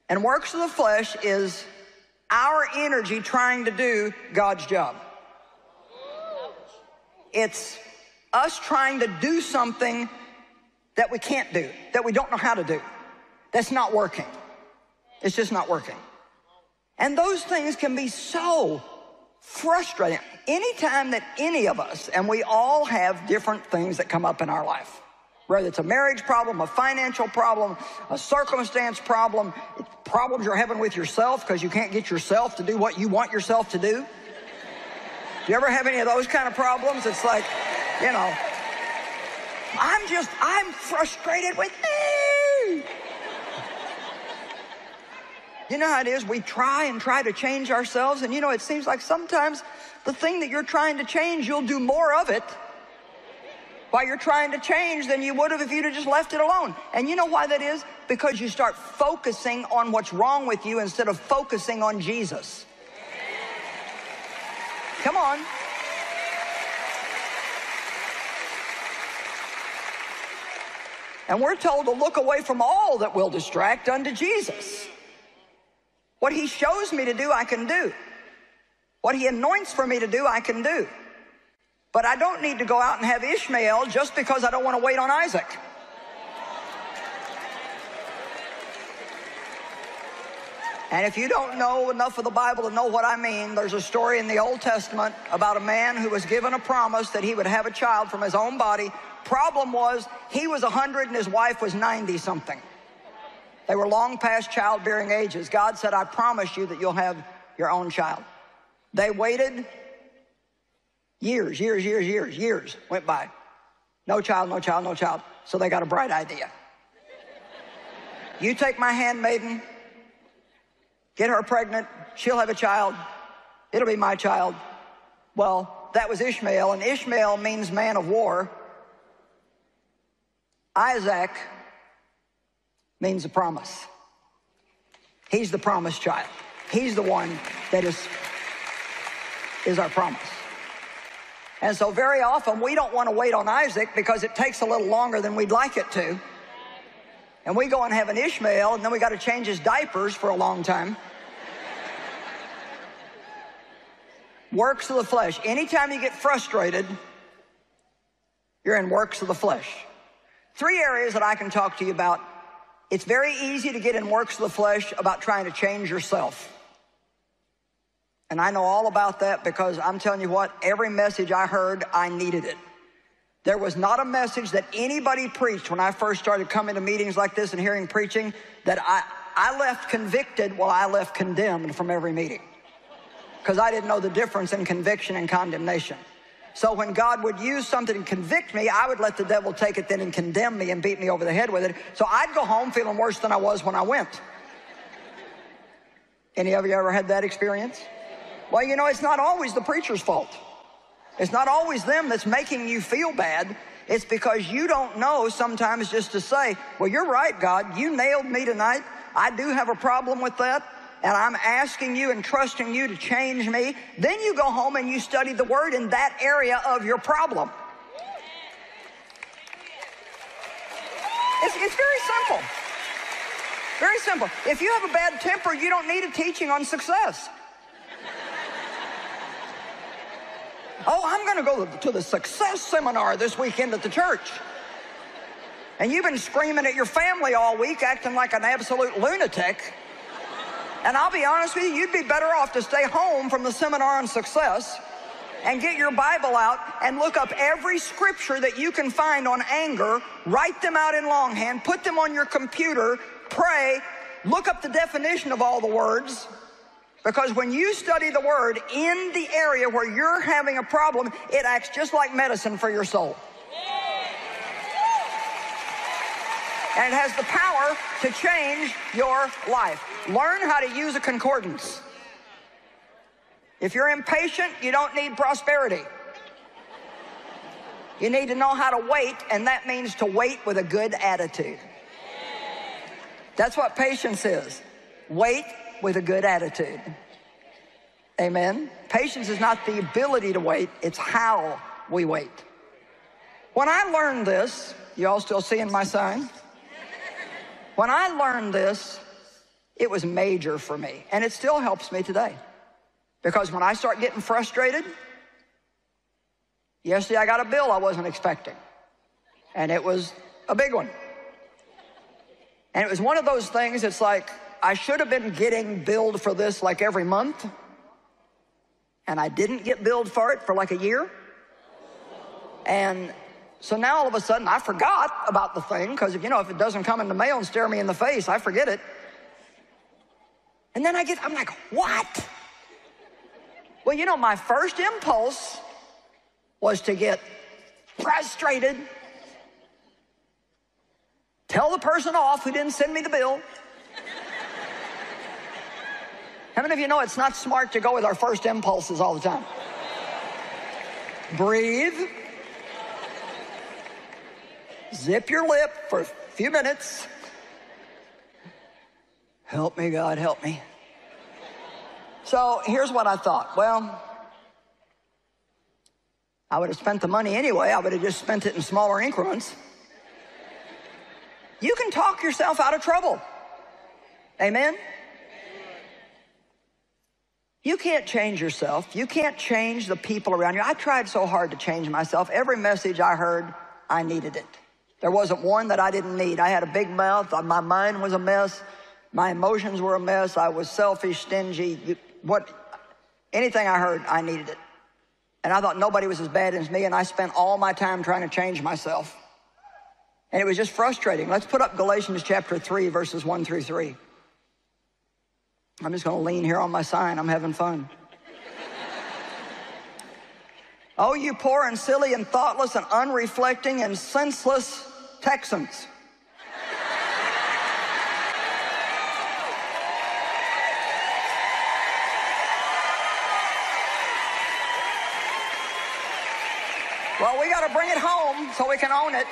And works of the flesh is our energy trying to do God's job. It's us trying to do something that we can't do, that we don't know how to do. That's not working. It's just not working. And those things can be so frustrating. Anytime that any of us, and we all have different things that come up in our life. Whether it's a marriage problem, a financial problem, a circumstance problem, problems you're having with yourself because you can't get yourself to do what you want yourself to do. Do you ever have any of those kind of problems? It's like, you know, I'm just, I'm frustrated with me. You know how it is? We try and try to change ourselves, and you know, it seems like sometimes the thing that you're trying to change, you'll do more of it while you're trying to change than you would have if you'd have just left it alone. And you know why that is? Because you start focusing on what's wrong with you instead of focusing on Jesus. Come on. And we're told to look away from all that will distract unto Jesus. What he shows me to do, I can do. What he anoints for me to do, I can do. But I don't need to go out and have Ishmael just because I don't want to wait on Isaac. And if you don't know enough of the Bible to know what I mean, there's a story in the Old Testament about a man who was given a promise that he would have a child from his own body. Problem was, he was 100 and his wife was 90 something. They were long past childbearing ages. God said, I promise you that you'll have your own child. They waited years, years, years, years, years went by. No child, no child, no child. So they got a bright idea. You take my handmaiden, get her pregnant, she'll have a child, it'll be my child. Well, that was Ishmael, and Ishmael means man of war. Isaac means a promise. He's the promised child. He's the one that is, is our promise. And so very often we don't want to wait on Isaac because it takes a little longer than we'd like it to. And we go and have an Ishmael and then we got to change his diapers for a long time. works of the flesh. Anytime you get frustrated, you're in works of the flesh. Three areas that I can talk to you about. It's very easy to get in works of the flesh about trying to change yourself. And I know all about that because I'm telling you what, every message I heard, I needed it. There was not a message that anybody preached when I first started coming to meetings like this and hearing preaching that I, I left convicted while I left condemned from every meeting. Because I didn't know the difference in conviction and condemnation. So when God would use something to convict me, I would let the devil take it then and condemn me and beat me over the head with it. So I'd go home feeling worse than I was when I went. Any of you ever had that experience? Well, you know, it's not always the preacher's fault. It's not always them that's making you feel bad. It's because you don't know sometimes just to say, well, you're right, God. You nailed me tonight. I do have a problem with that and I'm asking you and trusting you to change me, then you go home and you study the word in that area of your problem. It's, it's very simple. Very simple. If you have a bad temper, you don't need a teaching on success. Oh, I'm going to go to the success seminar this weekend at the church. And you've been screaming at your family all week, acting like an absolute lunatic. And I'll be honest with you, you'd be better off to stay home from the seminar on success and get your Bible out and look up every scripture that you can find on anger, write them out in longhand, put them on your computer, pray, look up the definition of all the words. Because when you study the word in the area where you're having a problem, it acts just like medicine for your soul. and it has the power to change your life. Learn how to use a concordance. If you're impatient, you don't need prosperity. You need to know how to wait, and that means to wait with a good attitude. That's what patience is. Wait with a good attitude. Amen. Patience is not the ability to wait, it's how we wait. When I learned this, you all still seeing my sign? When I learned this, it was major for me, and it still helps me today. Because when I start getting frustrated, yesterday I got a bill I wasn't expecting, and it was a big one. And it was one of those things, it's like, I should have been getting billed for this like every month, and I didn't get billed for it for like a year. And So now all of a sudden I forgot about the thing because, if you know, if it doesn't come in the mail and stare me in the face, I forget it. And then I get, I'm like, what? Well, you know, my first impulse was to get frustrated, tell the person off who didn't send me the bill. How many of you know it's not smart to go with our first impulses all the time? Breathe. Zip your lip for a few minutes. Help me, God, help me. So here's what I thought. Well, I would have spent the money anyway. I would have just spent it in smaller increments. You can talk yourself out of trouble. Amen? You can't change yourself. You can't change the people around you. I tried so hard to change myself. Every message I heard, I needed it. There wasn't one that I didn't need. I had a big mouth. My mind was a mess. My emotions were a mess. I was selfish, stingy. What, anything I heard, I needed it. And I thought nobody was as bad as me, and I spent all my time trying to change myself. And it was just frustrating. Let's put up Galatians chapter 3, verses 1 through 3. I'm just going to lean here on my sign. I'm having fun. oh, you poor and silly and thoughtless and unreflecting and senseless Texans. well, we to bring it home so we can own it.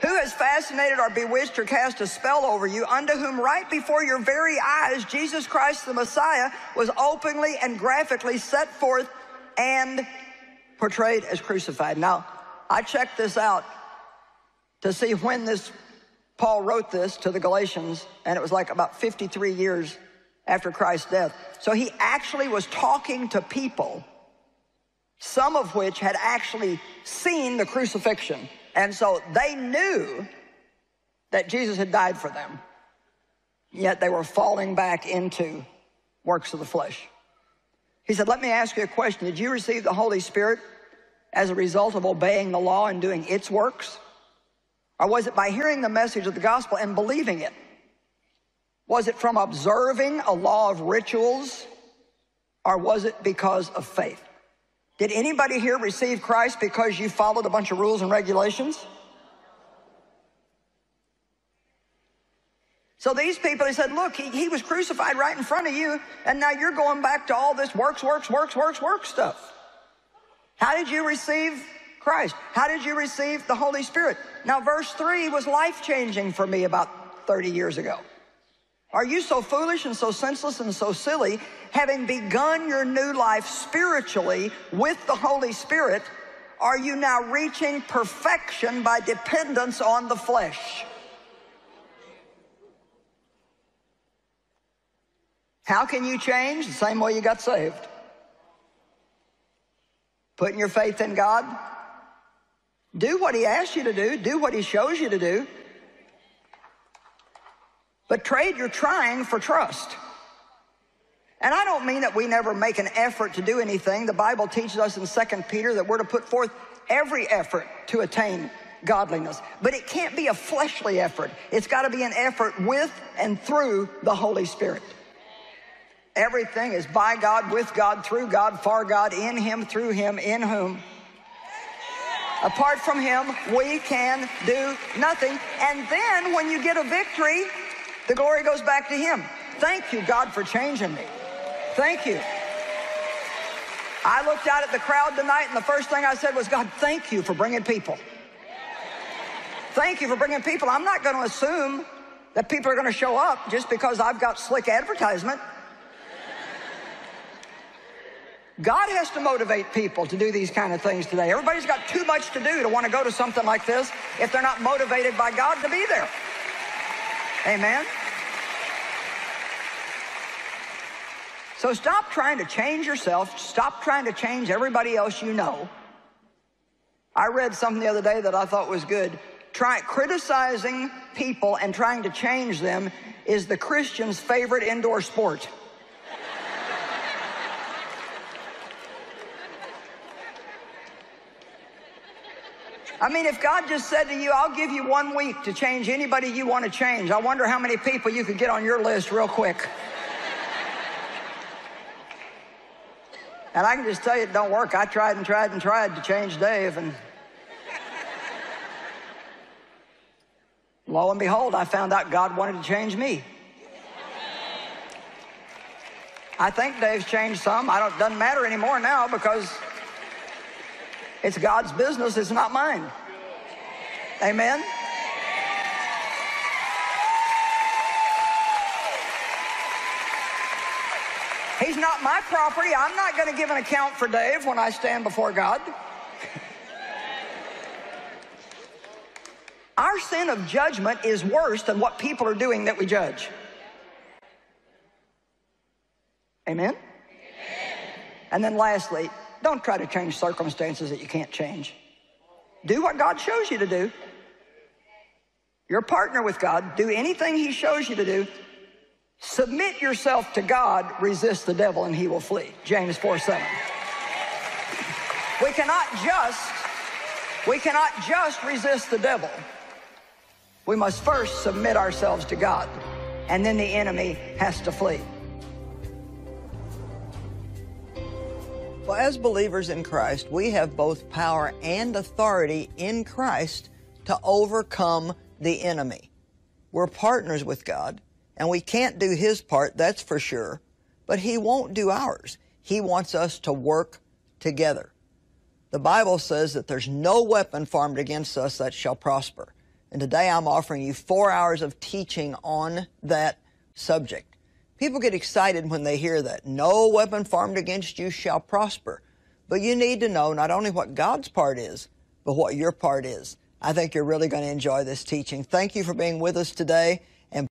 Who has fascinated or bewitched or cast a spell over you, unto whom right before your very eyes Jesus Christ the Messiah was openly and graphically set forth and portrayed as crucified? Now, I checked this out to see when this Paul wrote this to the Galatians, and it was like about 53 years after Christ's death. So he actually was talking to people, some of which had actually seen the crucifixion. And so they knew that Jesus had died for them, yet they were falling back into works of the flesh. He said, Let me ask you a question. Did you receive the Holy Spirit as a result of obeying the law and doing its works? Or was it by hearing the message of the gospel and believing it? Was it from observing a law of rituals? Or was it because of faith? Did anybody here receive Christ because you followed a bunch of rules and regulations? So these people, they said, look, he, he was crucified right in front of you, and now you're going back to all this works, works, works, works, works stuff. How did you receive Christ? How did you receive the Holy Spirit? Now, verse 3 was life changing for me about 30 years ago. Are you so foolish and so senseless and so silly, having begun your new life spiritually with the Holy Spirit, are you now reaching perfection by dependence on the flesh? How can you change? The same way you got saved. Putting your faith in God. Do what He asks you to do, do what He shows you to do. But trade your trying for trust. And I don't mean that we never make an effort to do anything. The Bible teaches us in 2 Peter that we're to put forth every effort to attain godliness. But it can't be a fleshly effort. It's got to be an effort with and through the Holy Spirit. Everything is by God, with God, through God, for God, in Him, through Him, in whom. Apart from Him, we can do nothing. And then when you get a victory, the glory goes back to Him. Thank you, God, for changing me. Thank you. I looked out at the crowd tonight, and the first thing I said was, God, thank you for bringing people. Thank you for bringing people. I'm not going to assume that people are going to show up just because I've got slick advertisement. God has to motivate people to do these kind of things today. Everybody's got too much to do to want to go to something like this if they're not motivated by God to be there. Amen. So stop trying to change yourself. Stop trying to change everybody else you know. I read something the other day that I thought was good. Try criticizing people and trying to change them is the Christian's favorite indoor sport. I mean, if God just said to you, I'll give you one week to change anybody you want to change, I wonder how many people you could get on your list real quick. and I can just tell you it don't work. I tried and tried and tried to change Dave, and lo and behold, I found out God wanted to change me. I think Dave's changed some. I don't doesn't matter anymore now because it's God's business, it's not mine. Amen. He's not my property. I'm not going to give an account for Dave when I stand before God. Our sin of judgment is worse than what people are doing that we judge. Amen? And then lastly, don't try to change circumstances that you can't change. Do what God shows you to do. You're a partner with God. Do anything He shows you to do. Submit yourself to God, resist the devil, and he will flee. James 4 7. We cannot just, we cannot just resist the devil. We must first submit ourselves to God, and then the enemy has to flee. Well, as believers in Christ, we have both power and authority in Christ to overcome the enemy. We're partners with God, and we can't do His part, that's for sure, but He won't do ours. He wants us to work together. The Bible says that there's no weapon formed against us that shall prosper. And today I'm offering you four hours of teaching on that subject. People get excited when they hear that. No weapon formed against you shall prosper. But you need to know not only what God's part is, but what your part is. I think you're really going to enjoy this teaching. Thank you for being with us today. And